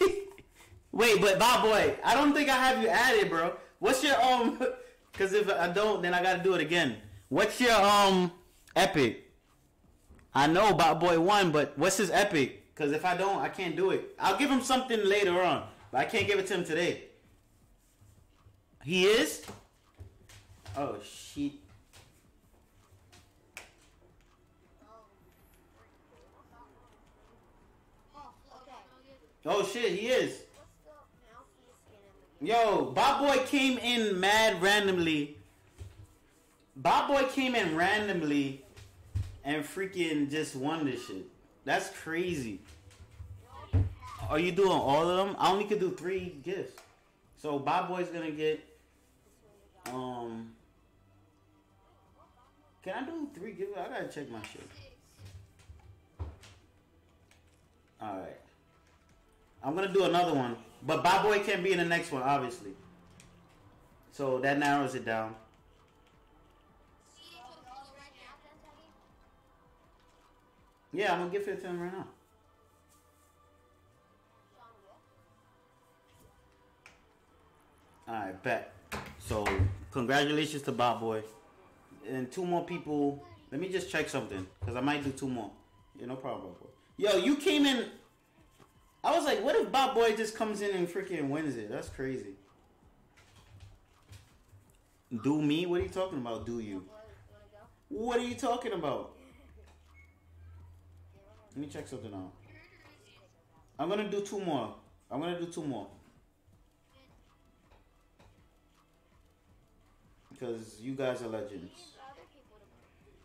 Wait, but Bot Boy, I don't think I have you added, bro. What's your um? Because if I don't, then I gotta do it again. What's your um epic? I know Bot Boy won, but what's his epic? Because if I don't, I can't do it. I'll give him something later on, but I can't give it to him today. He is. Oh shit. Oh shit, he is. What's the mousiest skin in the game? Yo, Bob Boy came in mad randomly. Bob Boy came in randomly and freaking just won this shit. That's crazy. Are you doing all of them? I only could do three gifts. So Bob Boy's gonna get um Can I do three gifts? I gotta check my shit. Alright. I'm gonna do another one. But Bob Boy can't be in the next one, obviously. So that narrows it down. Yeah, I'm gonna give it to him right now. Alright, bet. So congratulations to Bob Boy. And two more people. Let me just check something. Cause I might do two more. Yeah, no problem, Bob Boy. Yo, you came in. I was like, what if Bob Boy just comes in and freaking wins it? That's crazy. Do me? What are you talking about? Do you? What are you talking about? Let me check something out. I'm gonna do two more. I'm gonna do two more. Because you guys are legends.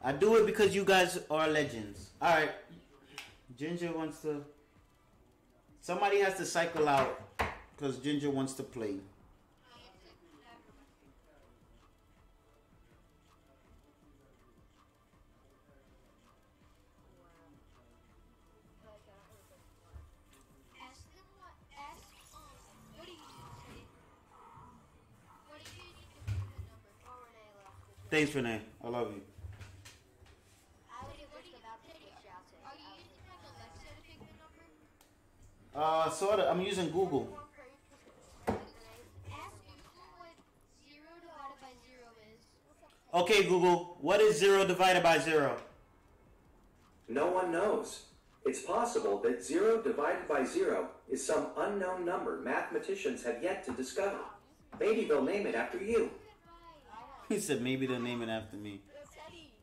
I do it because you guys are legends. Alright. Ginger wants to. Somebody has to cycle out because Ginger wants to play. Ask them I love um. What do you say? What do you need to pick the number? Oh, Renee left. Thanks, Renee. I love you. I was Teddy, what do just you about to Teddy, reach out to Are you I was using like Alexa to pick the number? Uh, sorta. I'm using Google. Ask Google what zero divided by zero is. Okay, Google. What is zero divided by zero? No one knows. It's possible that 0 divided by 0 is some unknown number mathematicians have yet to discover. Maybe they'll name it after you. He said maybe they'll name it after me. Teddy,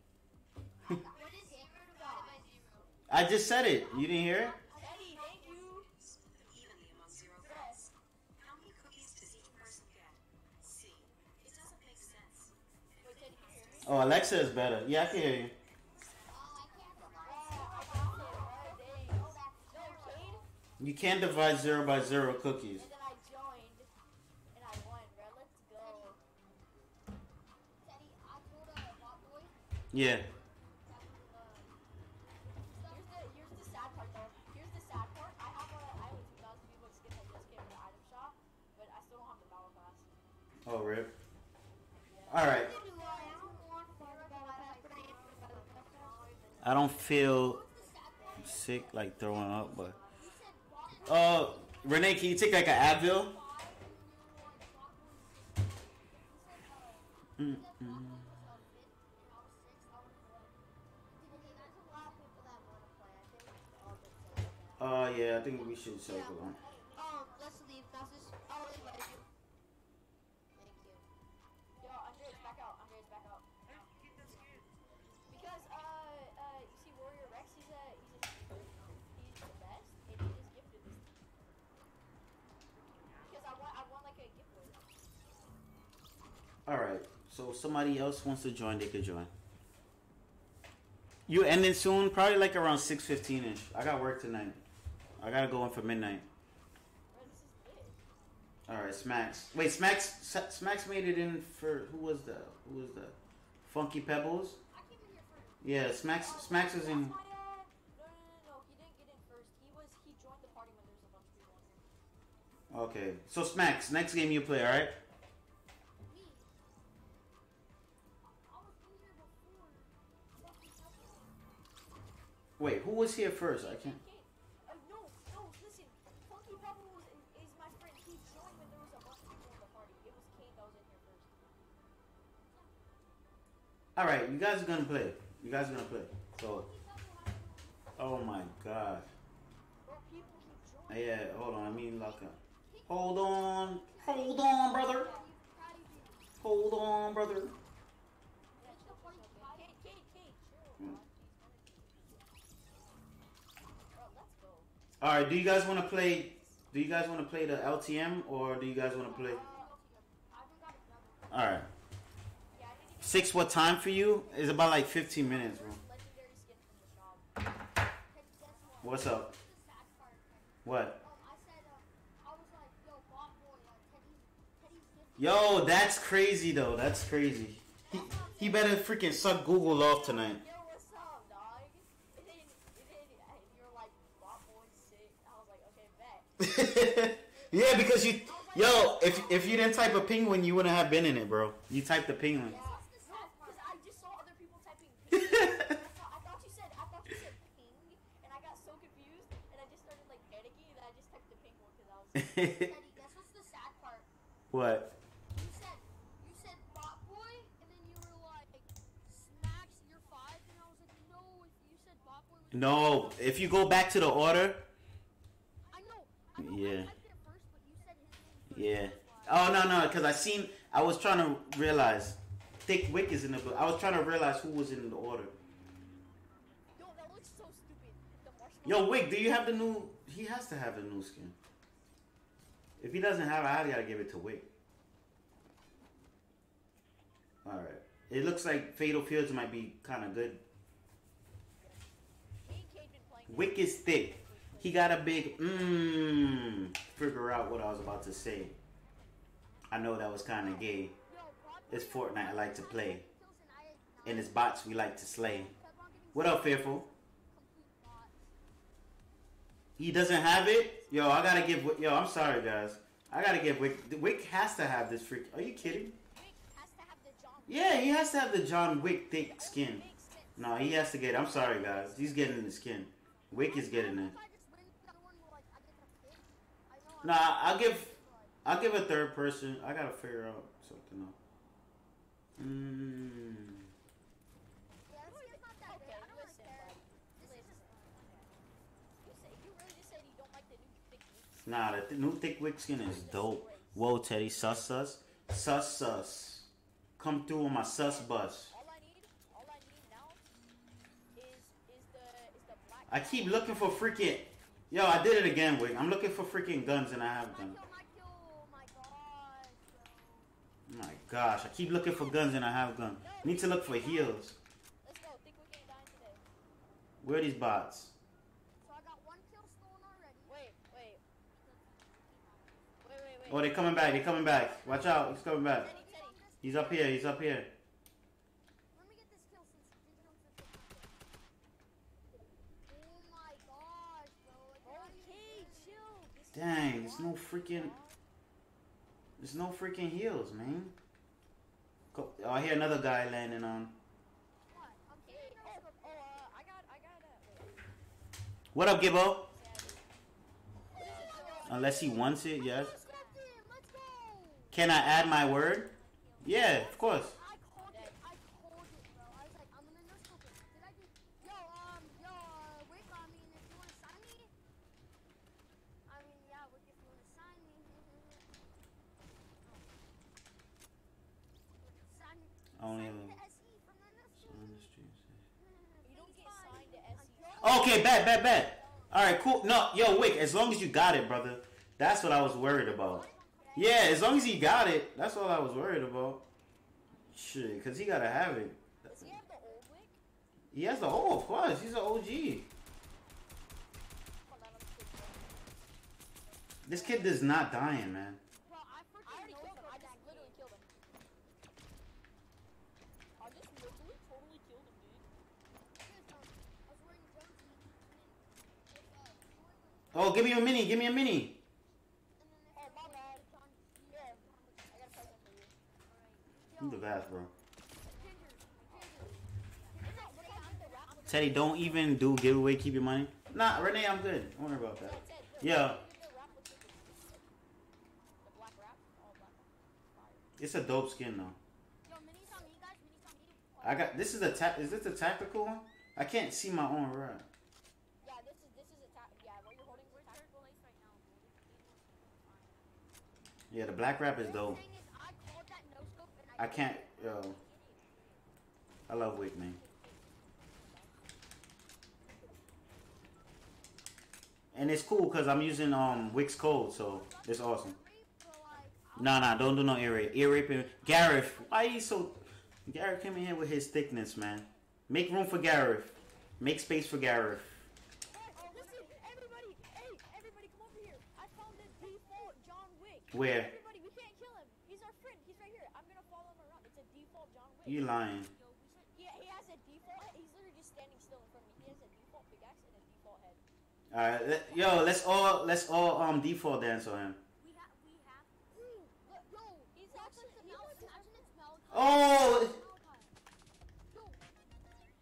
What is zero divided by zero? I just said it. You didn't hear it? Oh, Alexa is better. Yeah, I can hear you. You can't divide zero by zero cookies. Yeah. Here's the here's the sad part though. Here's the sad part. I have a I have a 2,000 people skin that just came from the item shop, but I still don't have the battle pass. Oh, rip. All right. I don't feel sick like throwing up, but uh, Renee, can you take like an Advil? Mm-mm. Uh, yeah, I think we should cycle on. If somebody else wants to join, they could join. You ending soon? Probably like around six fifteen ish. I got work tonight. I gotta go in for midnight. All right, Smacks. Wait, Smacks. Smacks made it in for who was the who was the Funky Pebbles? Yeah, Smacks. Smacks is in. Okay, so Smacks. Next game you play, all right? Wait, who was here first? I can't. Uh, no, no, listen. Funky Pebbles is, is my friend. He joined when there was a bunch of people in the party. It was Kane that was in here first. All right, you guys are gonna play. You guys are gonna play. So, oh my god. Yeah, hold on. I mean, lock up. Hold on. Hold on, brother. Hold on, brother. All right. Do you guys want to play? Do you guys want to play the LTM or do you guys want to play? All right. Six. What time for you? It's about like 15 minutes, bro. What's up? Is. What? Yo, that's crazy though. That's crazy. He, he better freaking suck Google off tonight. Yo, what's up, dog? And then, and then uh, you're like, bot boy sick. I was like, okay, bet. yeah, because you, yo, if if you didn't type a penguin, you wouldn't have been in it, bro. You typed the penguin. Yeah, because I just saw other people typing ping. I, thought, I thought you said, I thought you said ping, and I got so confused, and I just started like panicking, and I just typed the ping one because I was. Teddy, guess what's the sad part? what? You said, you said bot boy, and then you were like, smacks, you're five, and I was like, no, if you said bot boy No, if you go back to the order, first. yeah. Oh no no, because I seen. I was trying to realize. Thick Wick is in the. book. I was trying to realize who was in the order. Yo, that looks so stupid. Yo, Wick, do you have the new? He has to have the new skin. If he doesn't have it, I gotta give it to Wick. All right. It looks like Fatal Fields might be kind of good. Wick is thick. He got a big mmm. Figure out what I was about to say. I know that was kind of gay. It's Fortnite I like to play. kills and I had And nine. it's bots we like to slay. What up, Fearful? He doesn't have it? Yo, I gotta give. Yo, I'm sorry, guys. I gotta give Wick. Wick has to have this freak. Are you kidding? Yeah, he has to have the John Wick thick skin. No, he has to get. I'm sorry, guys. He's getting the skin. Wick is getting it. If I just win the other one, like, I get the pick. I know Nah, I'll give. I'll give a third person. I gotta figure out something out. Big. Nah, the th- new thick Wick skin is dope. Whoa, Teddy, sus sus, sus sus. Come through on my sus bus. I keep looking for freaking. Yo, I did it again, Wick. I'm looking for freaking guns and I have my guns. my kill. Oh my gosh, bro. My gosh, I keep looking for guns and I have guns. Need to look for heals. Let's go. Think we can die today. Where are these bots? So I got one kill stolen already. Wait, wait, wait, wait, wait. Oh, they're coming back. They're coming back. Watch out. He's coming back. Teddy, Teddy. He's up here. He's up here. Let me get this kill since digital Oh my gosh, bro. Like, how do you Okay, chill. This is Dang, there's no freaking. There's no freaking heals, man. Oh, I hear another guy landing on. What? Up, Gibbo? Unless he wants it, yes. Can I add my word? Yeah, of course. I called it. I called it, bro. I was like, I'm gonna no scope it. Did I do? Yo, um, yo, uh, Wick. I mean, if you wanna sign me, I mean, yeah, Wick. If you wanna sign me, sign me. Only sign me the- to SE from the no scope. on the streets. You don't It's get fine. signed to I'm SE. good. All right, cool. No, yo, Wick. As long as you got it, brother. That's what I was worried about. Yeah, as long as he got it, that's all I was worried about. Shit, cause he gotta have it. Does he have the old? He has the oh, of course. He's an OG. This kid is not dying, man. Bro, I freaking I already killed him. I just literally killed him. I just literally totally killed him, dude. I was wearing Jonesy. Oh, give me a mini. Give me a mini. I. I'm the best, bro. Teddy, don't even do giveaway. Keep your money. Nah, Renee, I'm good. Don't worry about that. Yeah. It's a dope skin though. I got this is a ta- is this a tactical one? I can't see my own right. Yeah, this is this is a ta- yeah. What you're holding is a tactical ace right now. Yeah, the black wrap is dope. I can't. Yo, I love Wick, man. And it's cool because I'm using um Wick's code, so it's awesome. Nah, nah, don't do no ear rape. Ear raping. Gareth, why are you so? Gareth came in here with his thickness, man. Make room for Gareth. Make space for Gareth. Oh, listen, everybody! Hey, everybody, come over here! I found the default John Wick. Where? Everybody, we can't kill him. He's our friend. He's right here. I'm gonna follow him around. It's a default John Wick. You lying? He, he has a default. He's literally just standing still in front of me. He has a default pickaxe and a default head. All right, let, yo, let's all let's all um default dance on him. we have, we have. Ooh, look, yo, He's actually actually- the he Malachi. Imagine it's Malachi. Oh, Yo,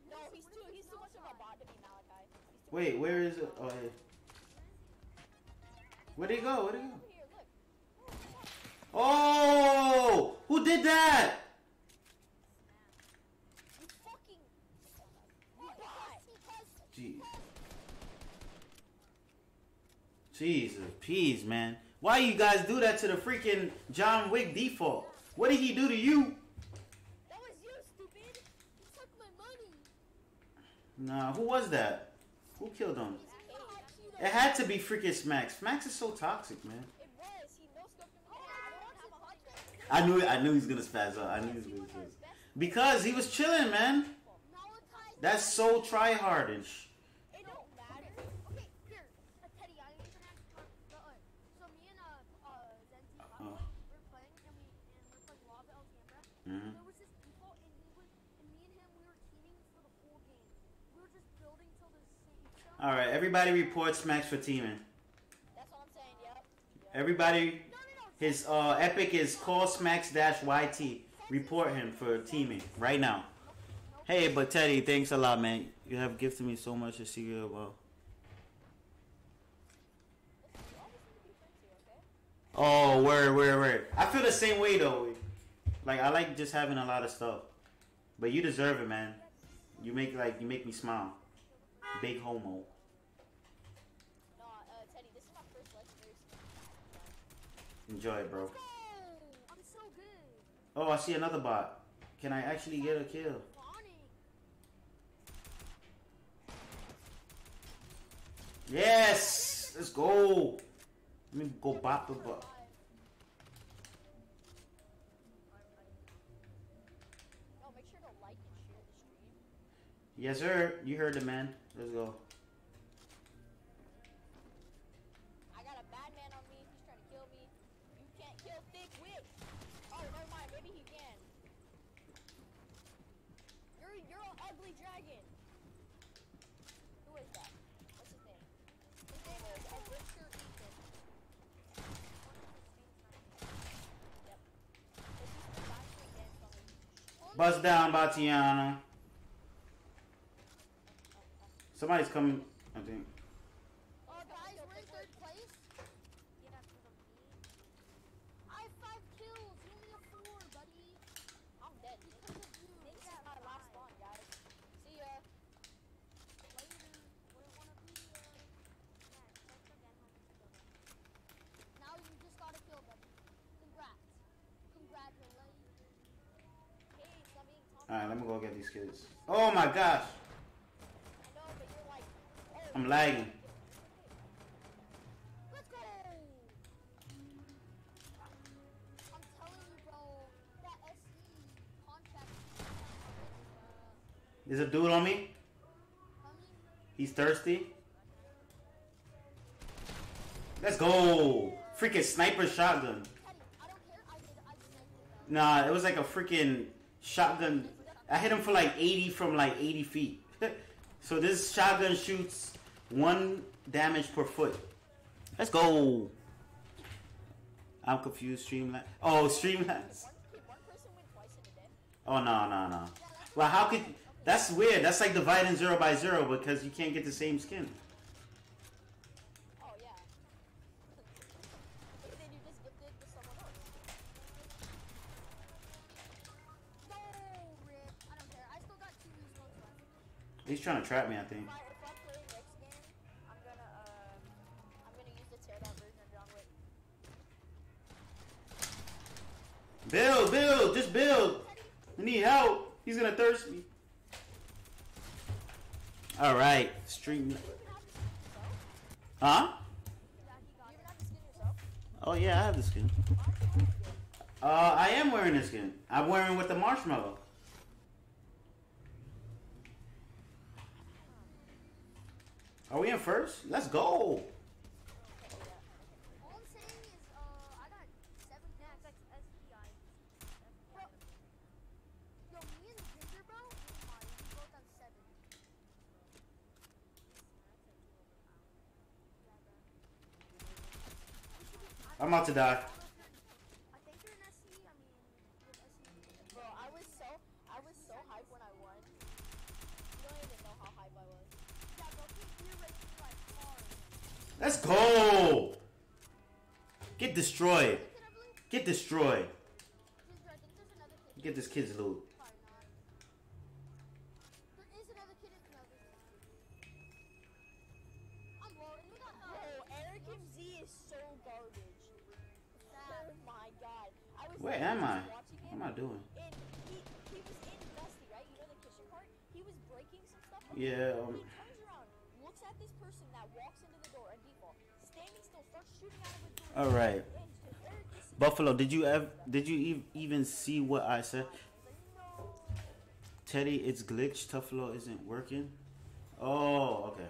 No, he's too. He's too much of a bot to be Malachi. Wait, where is it? Oh, yeah. Where'd he go? Where'd he go? Oh, who did that? You. You. Jeez. Jesus, peas, man. Why you guys do that to the freaking John Wick default? What did he do to you? That was you, stupid. he took my money. Nah, who was that? Who killed him? It had to be freaking Smacks. Smacks is so toxic, man. It was. He no scoped him. Oh, I don't have a hot I knew I knew he was gonna spaz out. I knew he was gonna spaz. Because he was chilling, man. That's so try hardish. It don't matter. Okay, here, Teddy, I need to ask you the, uh, So me and uh, uh, Zenzi, uh-huh. we we're playing and we and we're playing Lava Alhambra. Mm-hmm. There was this default and he was and me and him we were teaming for the whole game. We were just building till the same. All right, everybody report Smacks for teaming. That's what I'm saying. Yep. Everybody. His uh, epic is call Smacks dash YT. Report him for teaming right now. Hey, but Teddy, thanks a lot, man. You have gifted me so much to see you okay? Oh, word, word, word. I feel the same way though. Like I like just having a lot of stuff, but you deserve it, man. You make like you make me smile. Big homo. No, uh, Teddy, this is my first legendary skin. Enjoy it, bro. Let's go. I'm so. Oh, I see another bot. Can I actually get a kill? Yes, let's go. Let me go bop the bot. No, make sure to like and share the stream. Yes, sir. You heard the man. Let's go. I got a bad man on me. He's trying to kill me. You can't kill Thick Wick. Oh, never mind. Maybe he can. You're you're an ugly dragon. Who is that? What's his name? His name is Adventure Ethan. Yep. This is the last weekend from the Bust down, Thotiana. Somebody's coming. I think. Uh, guys, we're in third place. Get after the me. I have five kills. You only have four, buddy. I'm dead. Because of you. This is my last spawn, guys. See ya. Later. What I wanna be, uh, next. Let's again how much you got. Now you just got a kill, buddy. Congrats. Congratulations. Hey, stop being Tom. All right, let me get these kids. Oh my gosh, I'm lagging. There's a dude on me. He's thirsty. Let's go. Freaking sniper shotgun. Nah, it was like a freaking shotgun. I hit him for like 80 from like 80 feet. so this shotgun shoots one damage per foot. Let's go. I'm confused. Streamlabs. Oh, Streamlabs. Oh no no no. Well, how could? That's weird. That's like dividing zero by zero because you can't get the same skin. Oh yeah. and then you just gifted to someone else. No, Rick. I don't care. I still got two reasons left. He's trying to trap me. I think. If I, if I play next game, I'm gonna I'm gonna use the teardown version of John Wick. Build, build, just build. I need help. He's gonna thirst me. All right, stream. You even have the skin yourself? Huh? Yeah, he got you even have the skin yourself? Oh yeah, I have the skin. Uh, I am wearing the skin. I'm wearing with the marshmallow. Are we in first? Let's go. I'm about to uh, I got seven kills. Bro, yo, me and Ginger, bro, oh my, we both have seven. I'm about to die. I think you're an SC. I mean, you're an SC. Bro, I was so I was so hyped when I won. You don't even know how hype I was. Yeah, bro, keep you racing like hard. Let's go. Get destroyed. Kid, I believe. Get destroyed. Ginger, I think there's another kid. Get this kid's loot. Probably not. There is another kid in no, there's not. I'm low, and we got Bro, Eric MZ is so garbage. My god. I was Where am I? What am I doing? He he was in Dusty, right? You know part? He was breaking some stuff. Yeah. Um, all right. Buffalo, did you ever? Did you ev- even see what I said? Teddy, it's glitched. Tuffalo isn't working. Oh, okay.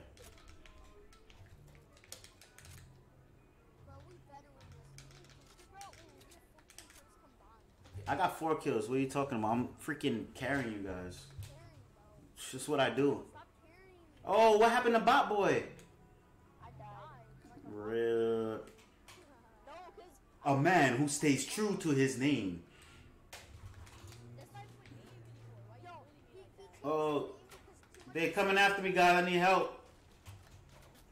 bro, we better win this. Me and Ginger, bro, ooh, we have 14 kills combined. I got four kills. What are you talking about? I'm freaking carrying you guys. It's just what I do. Oh, what happened to Bot Boy? A man who stays true to his name. Oh, they're coming after me, guys. I need help.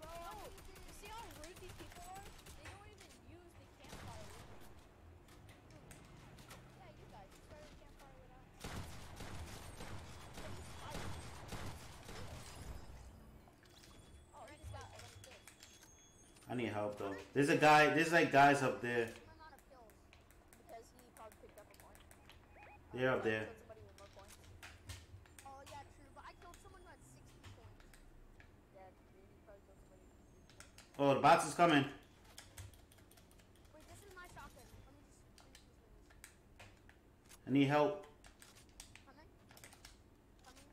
Bro, you see how rude these people are? They don't even use the campfire. Yeah, you guys, you started a campfire without. At least fight. Oh, he just got 11 though. There's a guy. There's like guys up there. They're up there. Oh, yeah, true, but I killed someone who had 60 points. Yeah, he probably killed somebody with more points. The box is coming. Wait, is just I need help. Coming. Coming.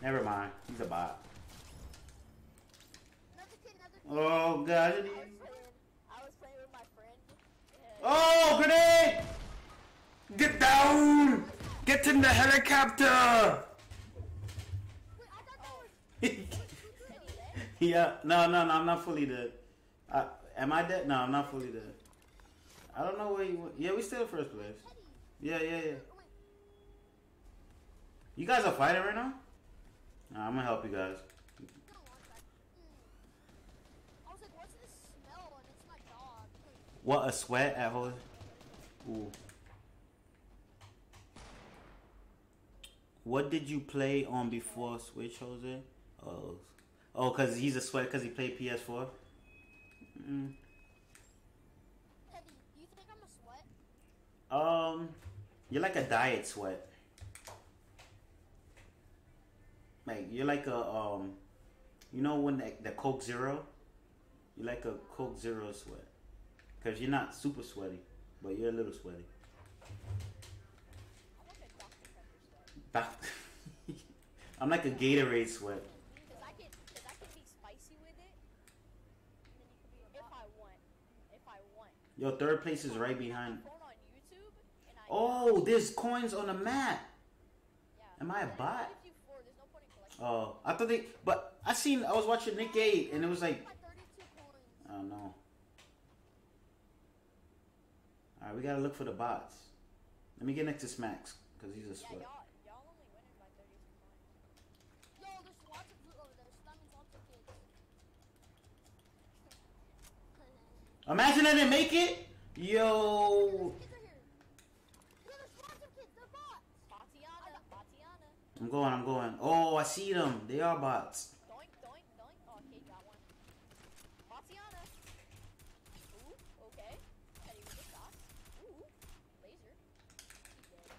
Never mind. He's a bot. Another kid, another kid. Oh god. I was playing, I was playing with my friend. And Oh, grenade! Get down! Get in the helicopter! Wait, I thought that was. Yeah, no, no, no, I'm not fully dead. Uh, am I dead? No, I'm not fully dead. I don't know where you went. Yeah, we still first place. Yeah, yeah, yeah. Oh. You guys are fighting right now? Nah, I'm gonna help you guys. No, one sec. Mm. I was like, what's this smell? And it's my dog. What a sweat at home. Ooh. What did you play on before Switch, Jose? Oh, oh, cause he's a sweat because he played PS4. Mm. Teddy, do you think I'm a sweat? Um, you're like a diet sweat. Like you're like a um, you know when the, the Coke Zero, you're like a Coke Zero sweat, because you're not super sweaty, but you're a little sweaty. I'm like a Gatorade sweat. Yo, third place is right behind. Oh, there's coins on the map. Am I a bot? Oh, I thought they. But I seen. I was watching Nick 8, and it was like All right, we gotta look for the bots. Let me get next to Smacks, cause he's a Yeah, sweat. y'all, y'all only winning by 32 points. Yo, there's lots of loot over there. So that means lots of kids. Imagine I didn't make it. Yo, kids are here. Yo, there's lots of kids. They're bots. Thotiana, Thotiana. I'm going. I'm going. Oh, I see them. They are bots. Doink, doink, doink. Oh, okay, got one. Thotiana. Ooh, okay. Petty with the shots. Ooh, laser. He's dead.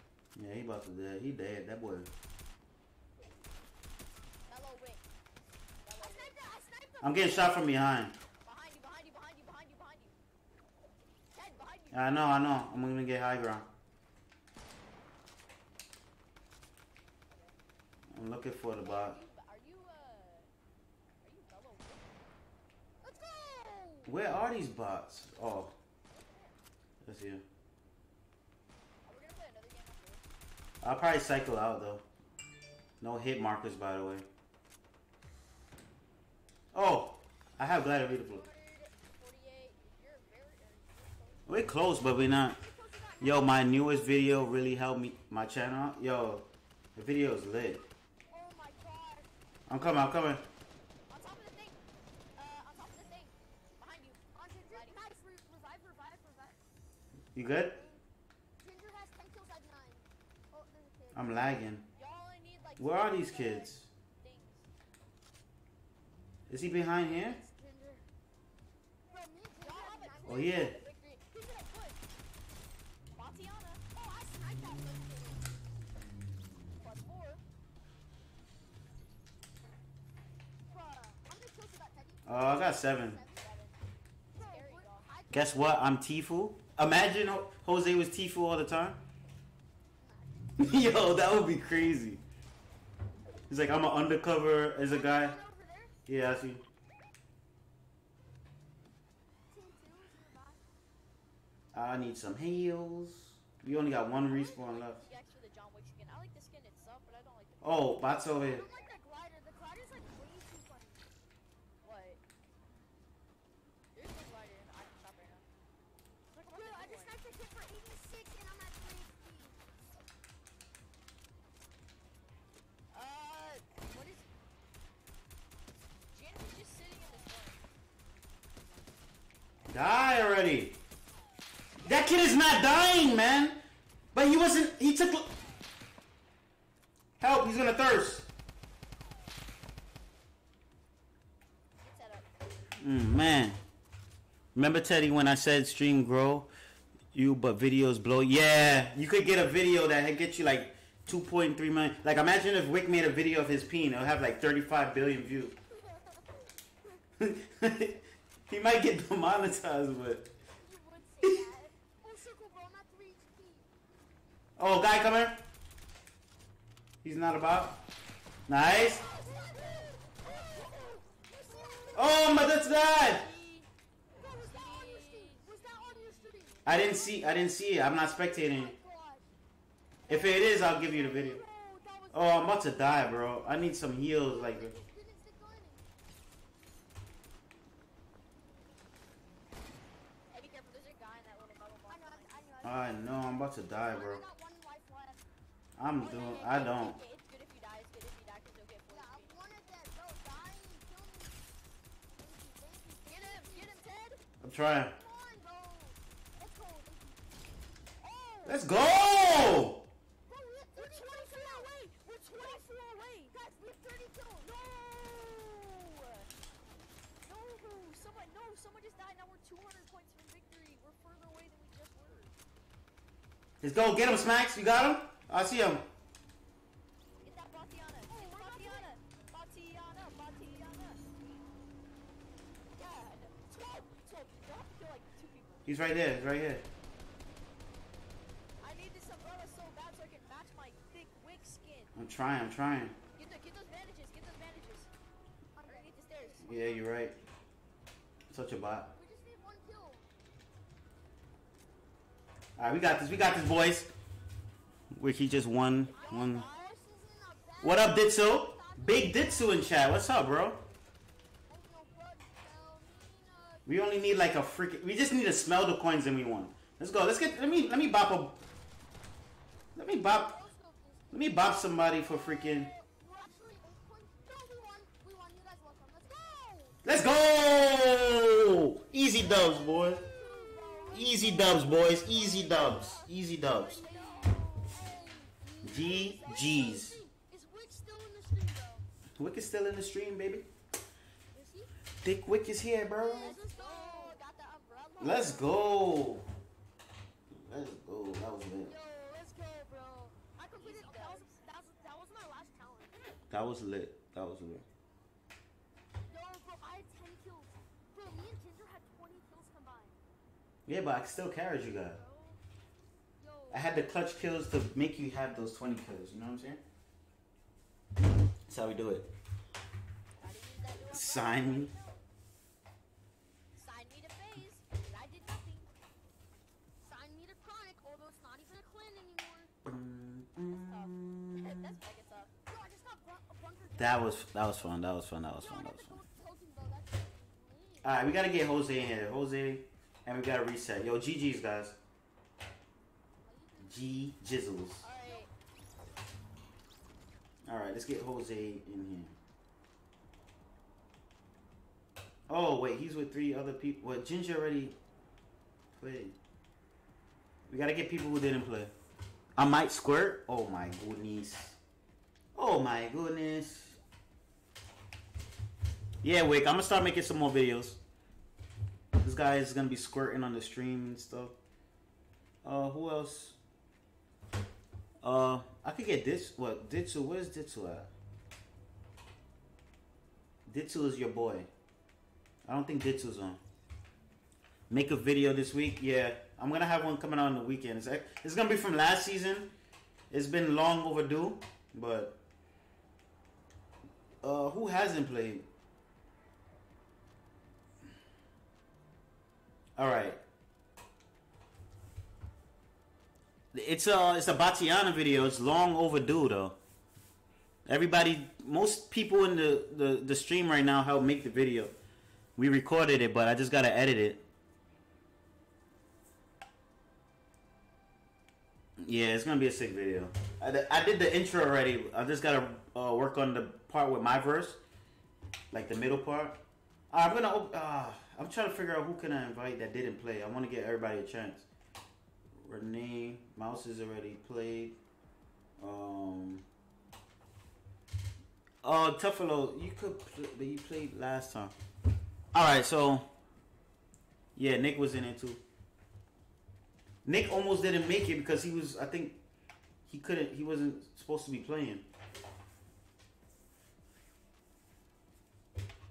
Yeah, he about to die. He dead. That boy. I'm getting shot from behind. Behind you, behind you, behind you, behind you, behind you. Behind you. I know. I know. I'm gonna get high ground. I'm looking for the bot. Are you, uh, are you? Let's go. Where are these bots? Oh, that's here. Oh, we're gonna play another game after this. I'll probably cycle out though. No hit markers, by the way. Oh, I have glider redeploy. 248. You're uh, We're close, but we're not. Yo, my newest video really helped me my channel. Yo, the video is lit. I'm coming. I'm coming. You top I'm lagging. Where are these kids? Is he behind here? Ginger. Bro, me and Ginger Y'all have have a 9 Oh yeah. Oh, I got, seven. Guess what? I'm Tfue. Imagine Jose was Tfue all the time. Yo, that would be crazy. He's like, I'm an undercover as a guy. Yeah, I see. Team 2 is nearby. I need some heals. We only got one respawn left. Oh, asked eh. over the John Wick skin. I like the skin itself, but I don't like the. Oh, bots over I here. don't like that glider. The glider's like way too funny. What? There's no glider in the item shop right now. Look, I'm Bro, about I to just do one. sniped a kid for 86 and I'm at 3 HP. Uh, what is? Jan was just sitting in the corner. Die already. That kid is not dying, man. But he wasn't. He took. Help! He's gonna thirst. Mm, man. Remember Teddy when I said stream grow, you but videos blow. Yeah, you could get a video that get you like 2.3 million. Like imagine if Wick made a video of his peen, it'll have like 35 billion views. he might get demonetized, but. Oh, circle, bro. I'm at 3 HP. guy come here. He's not about. Nice. Oh my, that's stream? I didn't see. I didn't see it. I'm not spectating. If it is, I'll give you the video. Oh, I'm about to die, bro. I need some heals, like. Just didn't stick landing. Hey, be careful. There's a guy in that little bubble I box. know, I, know. I'm about to die, bro. I'm doing. I don't. I'm trying. Let's if Let's go. Get him, Smacks. You got him? I see him. Get that Thotiana. Thotiana. Thotiana. Thotiana. Dad. Kill like two people. He's right there. He's right here. I need this umbrella so bad so I can match my thick wig skin. I'm trying. I'm trying. Get, the, get those bandages. Get those bandages. The stairs. Yeah, you're right. Such a bot. All right, we got this. We got this, boys. Wiki just won. One. What up, Ditsu? Big Ditsu in chat. What's up, bro? We only need like a freaking. We just need to smell the coins and we won. Let's go. Let's get. Let me. Let me bop a. Let me bop. Let me bop somebody for freaking. Let's go! Easy dubs, boy. Easy dubs, boys. Easy dubs. Easy dubs. GG's. Is Wick is still in the stream, baby. Dick Wick is here, bro. Let's go. Let's go. That was lit. That was lit. That was lit. Yo, bro, I had 10 kills. Bro, me and Ginger had 20 kills combined, Yeah, but I still carried you guys. I had the clutch kills to make you have those 20 kills. You know what I'm saying? That's how we do it. gotta use that new umbrella. Sign me. Sign me to FaZe, I did nothing. Sign me to Chronic, although it's not even a clan anymore. That's mega tough. Bro, I just got bunker. That was that was fun. That was fun. That was fun. That was fun. gold token, bro. That's lame. All right, we gotta get Jose in here. Jose, and we gotta reset. Yo, GG's guys. G Jizzles. Alright. All right, let's get Jose in here. Oh wait, he's with three other people. What Ginger already played. We gotta get people who didn't play. I might squirt. Oh my goodness. Oh my goodness. Yeah, Wick, I'm gonna start making some more videos. This guy is gonna be squirting on the stream and stuff. Uh, who else? Uh, I could get this. What Ditsu? Where's Ditsu at? Ditsu is your boy. I don't think Ditsu's on. Make a video this week. Yeah, I'm gonna have one coming out on the weekend. It's, it's gonna be from last season. It's been long overdue, but uh, who hasn't played? All right. It's a it's a Thotiana video. It's long overdue though. Everybody, most people in the, the the stream right now help make the video. We recorded it, but I just gotta edit it. Yeah, it's gonna be a sick video. I, I did the intro already. I just gotta uh, work on the part with my verse, like the middle part. I'm gonna. Uh, I'm trying to figure out who can I invite that didn't play. I want to get everybody a chance. Renee, Mouse is already played. Um. Oh, Tuffalo, you could, but you played last time. All right, so yeah, Nick was in it too. Nick almost didn't make it because he was, I think, he couldn't, he wasn't supposed to be playing.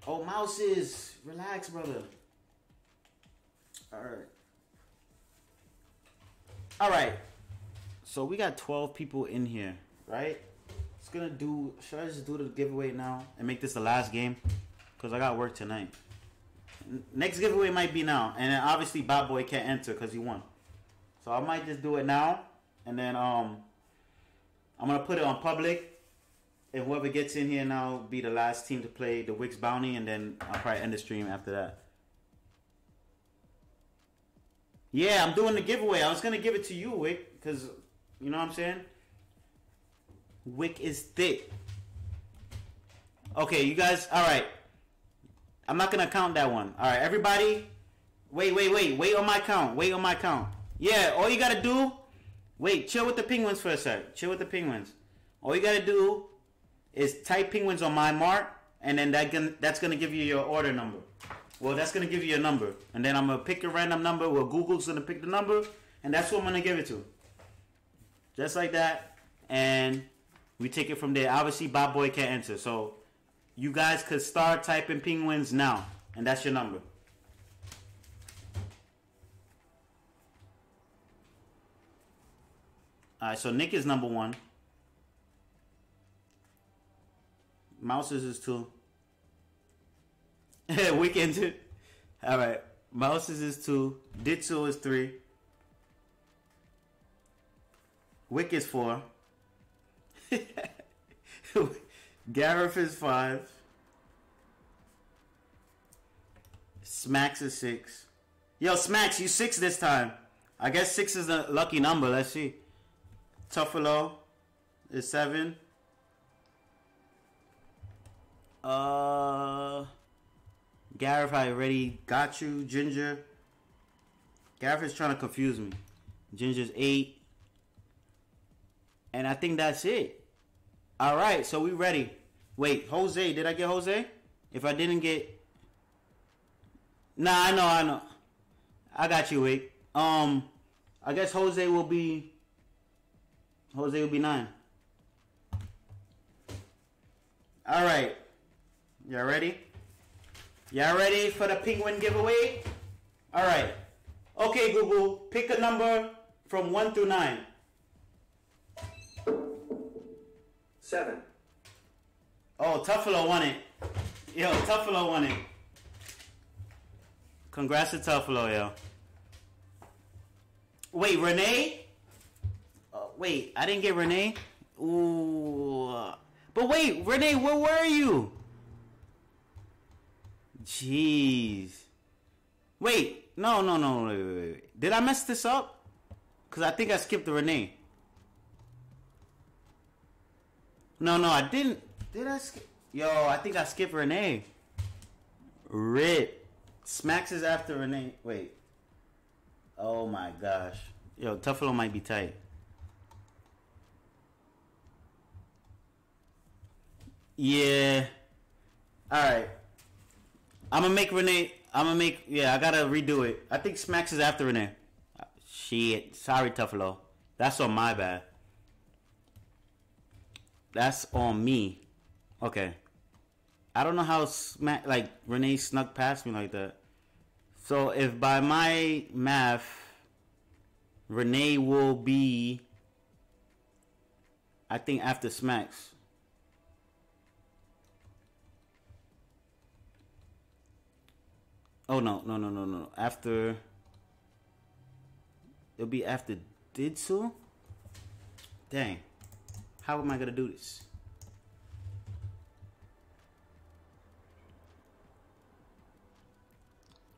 Oh, Mouse is relax, brother. All right. All right. So we got 12 people in here, right? It's gonna do. Should I just do the giveaway now and make this the last game? Cause I got work tonight. Next giveaway might be now, and then obviously Bot Boy can't enter because he won. So I might just do it now, and then um, I'm gonna put it on public, and whoever gets in here now will be the last team to play the Wick's Bounty, and then I'll probably end the stream after that. Yeah, I'm doing the giveaway. I was gonna give it to you, Wick, because you know what I'm saying. Wick is thick. Okay, you guys. All right. I'm not gonna count that one. All right, everybody. Wait, wait, wait. Wait on my count. Wait on my count. Yeah, all you gotta do. Wait, chill with the penguins for a sec. Chill with the penguins. All you gotta do is type penguins on my mark, and then that that's gonna give you your order number. Well, that's gonna give you a number, and then I'm gonna pick a random number. Well, Google's gonna pick the number, and that's what I'm gonna give it to. Just like that, and we take it from there. Obviously, Bot Boy can't enter, so you guys could start typing penguins now, and that's your number. All right, so Nick is number one. Mouses is two. Weekend two. All right. Mouses is two. Ditsu is three. Wick is four. Gareth is five. Smacks is six. Yo, Smacks, you six this time. I guess six is the lucky number. Let's see. Tuffalo is seven. Uh, Gareth, I already got you. Ginger. Gareth is trying to confuse me. Ginger's eight. And I think that's it. All right, so we ready. Wait, Jose, did I get Jose? If I didn't get, nah, I know, I know, I got you. Wait, um, I guess Jose will be. Jose will be nine. All right, y'all ready? Y'all ready for the penguin giveaway? All right. Okay, Google, pick a number from one through nine. Seven. Oh, Tuffalo won it. Yo, Tuffalo won it. Congrats to Tuffalo, yo. Wait, Renee? Uh, wait, I didn't get Renee? Ooh. uh, But wait, Renee, where were you? Jeez. Wait, no, no, no, wait, wait, wait. Did I mess this up? Because I think I skipped the Renee. No, no, I didn't. Did I skip? Yo, I think I skipped Renee. Rip. Smacks is after Renee. Wait. Oh my gosh. Yo, Tuffalo might be tight. Yeah. I'm gonna make Renee. I'm gonna make. Yeah, I gotta redo it. I think Smacks is after Renee. Uh, Shit. Sorry, Tuffalo. That's on my bad. That's on me. Okay. I don't know how smack like Renee snuck past me like that. So if by my math, Renee will be, I think after Smacks. Oh no no no no no after. It'll be after Ditsu. Dang. How am I gonna do this?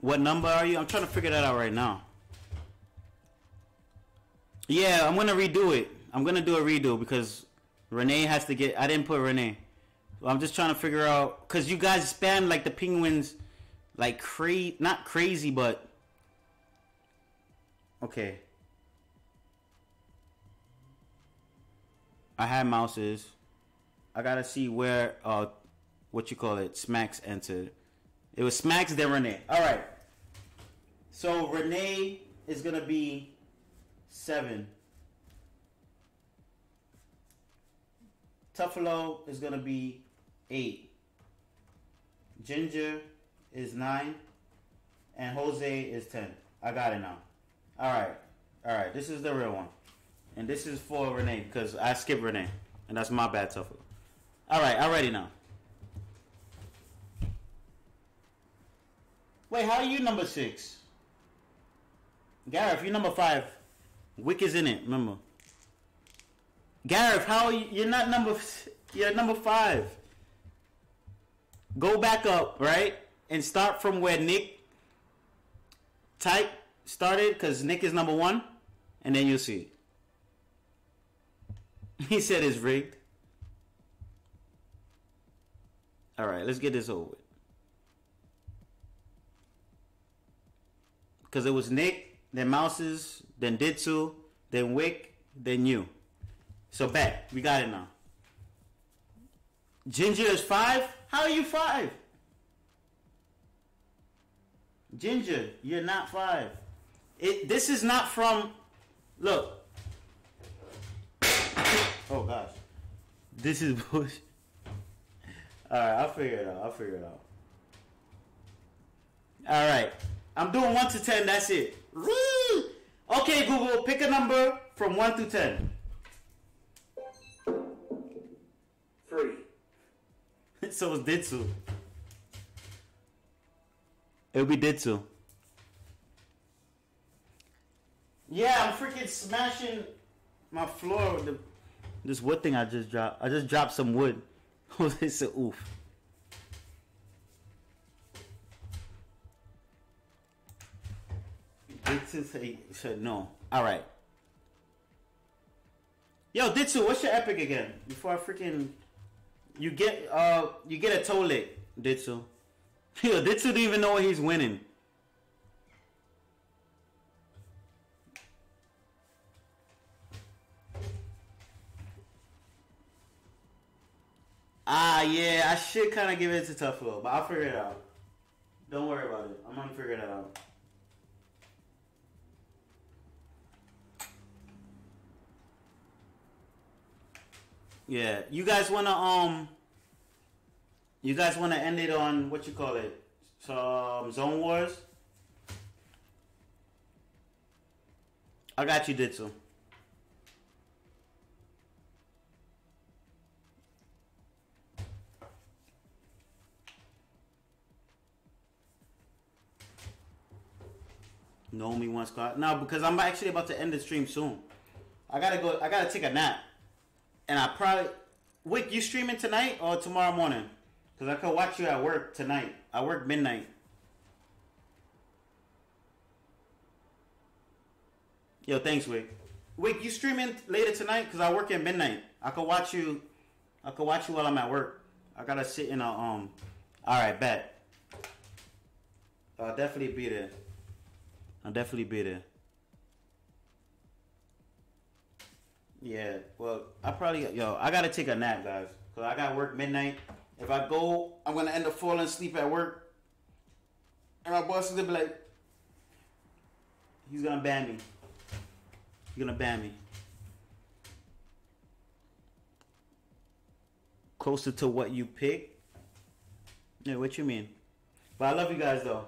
What number are you? I'm trying to figure that out right now. Yeah, I'm gonna redo it. I'm gonna do a redo because Renee has to get. I didn't put Renee. So I'm just trying to figure out because you guys spam like the penguins, like cra- not crazy, but okay. I had mouses. I gotta see where uh what you call it, Smacks entered. It was Smacks then Renee. Alright. So Renee is gonna be seven. Tuffalo is gonna be eight. Ginger is nine. And Jose is ten. I got it now. Alright. Alright, this is the real one. And this is for Renee because I skipped Renee. And that's my bad, Tuffalo. Alright, I'm ready now. Wait, how are you number six? Gareth, you're number five. Wick is in it, remember. Gareth, how are you? You're not number. You're number five. Go back up, right, and start from where Nick type started, because Nick is number one, and then you'll see. He said it's rigged. All right, let's get this over with. Because it was Nick, then Mouses, then Ditsu, then Wick, then you. So back, we got it now. Ginger is five? How are you five? Ginger, you're not five. It this is not from look. Oh gosh. This is bullshit. Alright, I'll figure it out. I'll figure it out. Alright. I'm doing 1 to 10, that's it. Woo! Okay, Google, pick a number from 1 to 10. Three. so it's Ditsu. It'll be Ditsu. Yeah, I'm freaking smashing my floor with the, this wood thing I just dropped. I just dropped some wood. it's a oof. Ditsu said no. All right. Yo, Ditsu, what's your epic again? Before I freaking you get uh you get a toe lick, Ditsu. Yo, Ditsu didn't even know he's winning. Ah, yeah, I should kind of give it to Tough but I'll figure it out. Don't worry about it. I'm gonna figure it out. Yeah, you guys wanna um, you guys wanna end it on what you call it, some Zone Wars? I got you, Ditsu. Know me one Scott. No, because I'm actually about to end the stream soon. I gotta go. I gotta take a nap, and I probably. Wick, you streaming tonight or tomorrow morning? Cause I could watch you at work tonight. I work midnight. Yo, thanks, Wick. Wick, you streaming later tonight? Cause I work at midnight. I could watch you. I could watch you while I'm at work. I gotta sit in a um. All right, bet. I'll definitely be there. I'll definitely be there. Yeah, well, I probably yo, I gotta take a nap, guys, cause I got work midnight. If I go, I'm gonna end up falling asleep at work, and my boss is gonna be like, he's gonna ban me. He's gonna ban me. Closer to what you pick. Yeah, what you mean? But I love you guys though.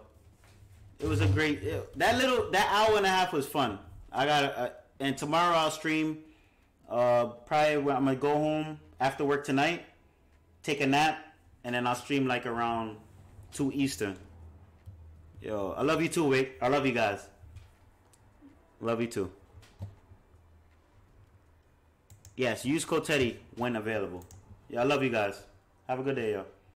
It was a great that little that hour and a half was fun. I got uh, and tomorrow I'll stream. Uh, probably I'm gonna go home after work tonight, take a nap, and then I'll stream like around two Eastern. Yo, I love you too, Wick. I love you guys. Love you too. Yes, use code Teddy when available. Yeah, I love you guys. Have a good day, yo.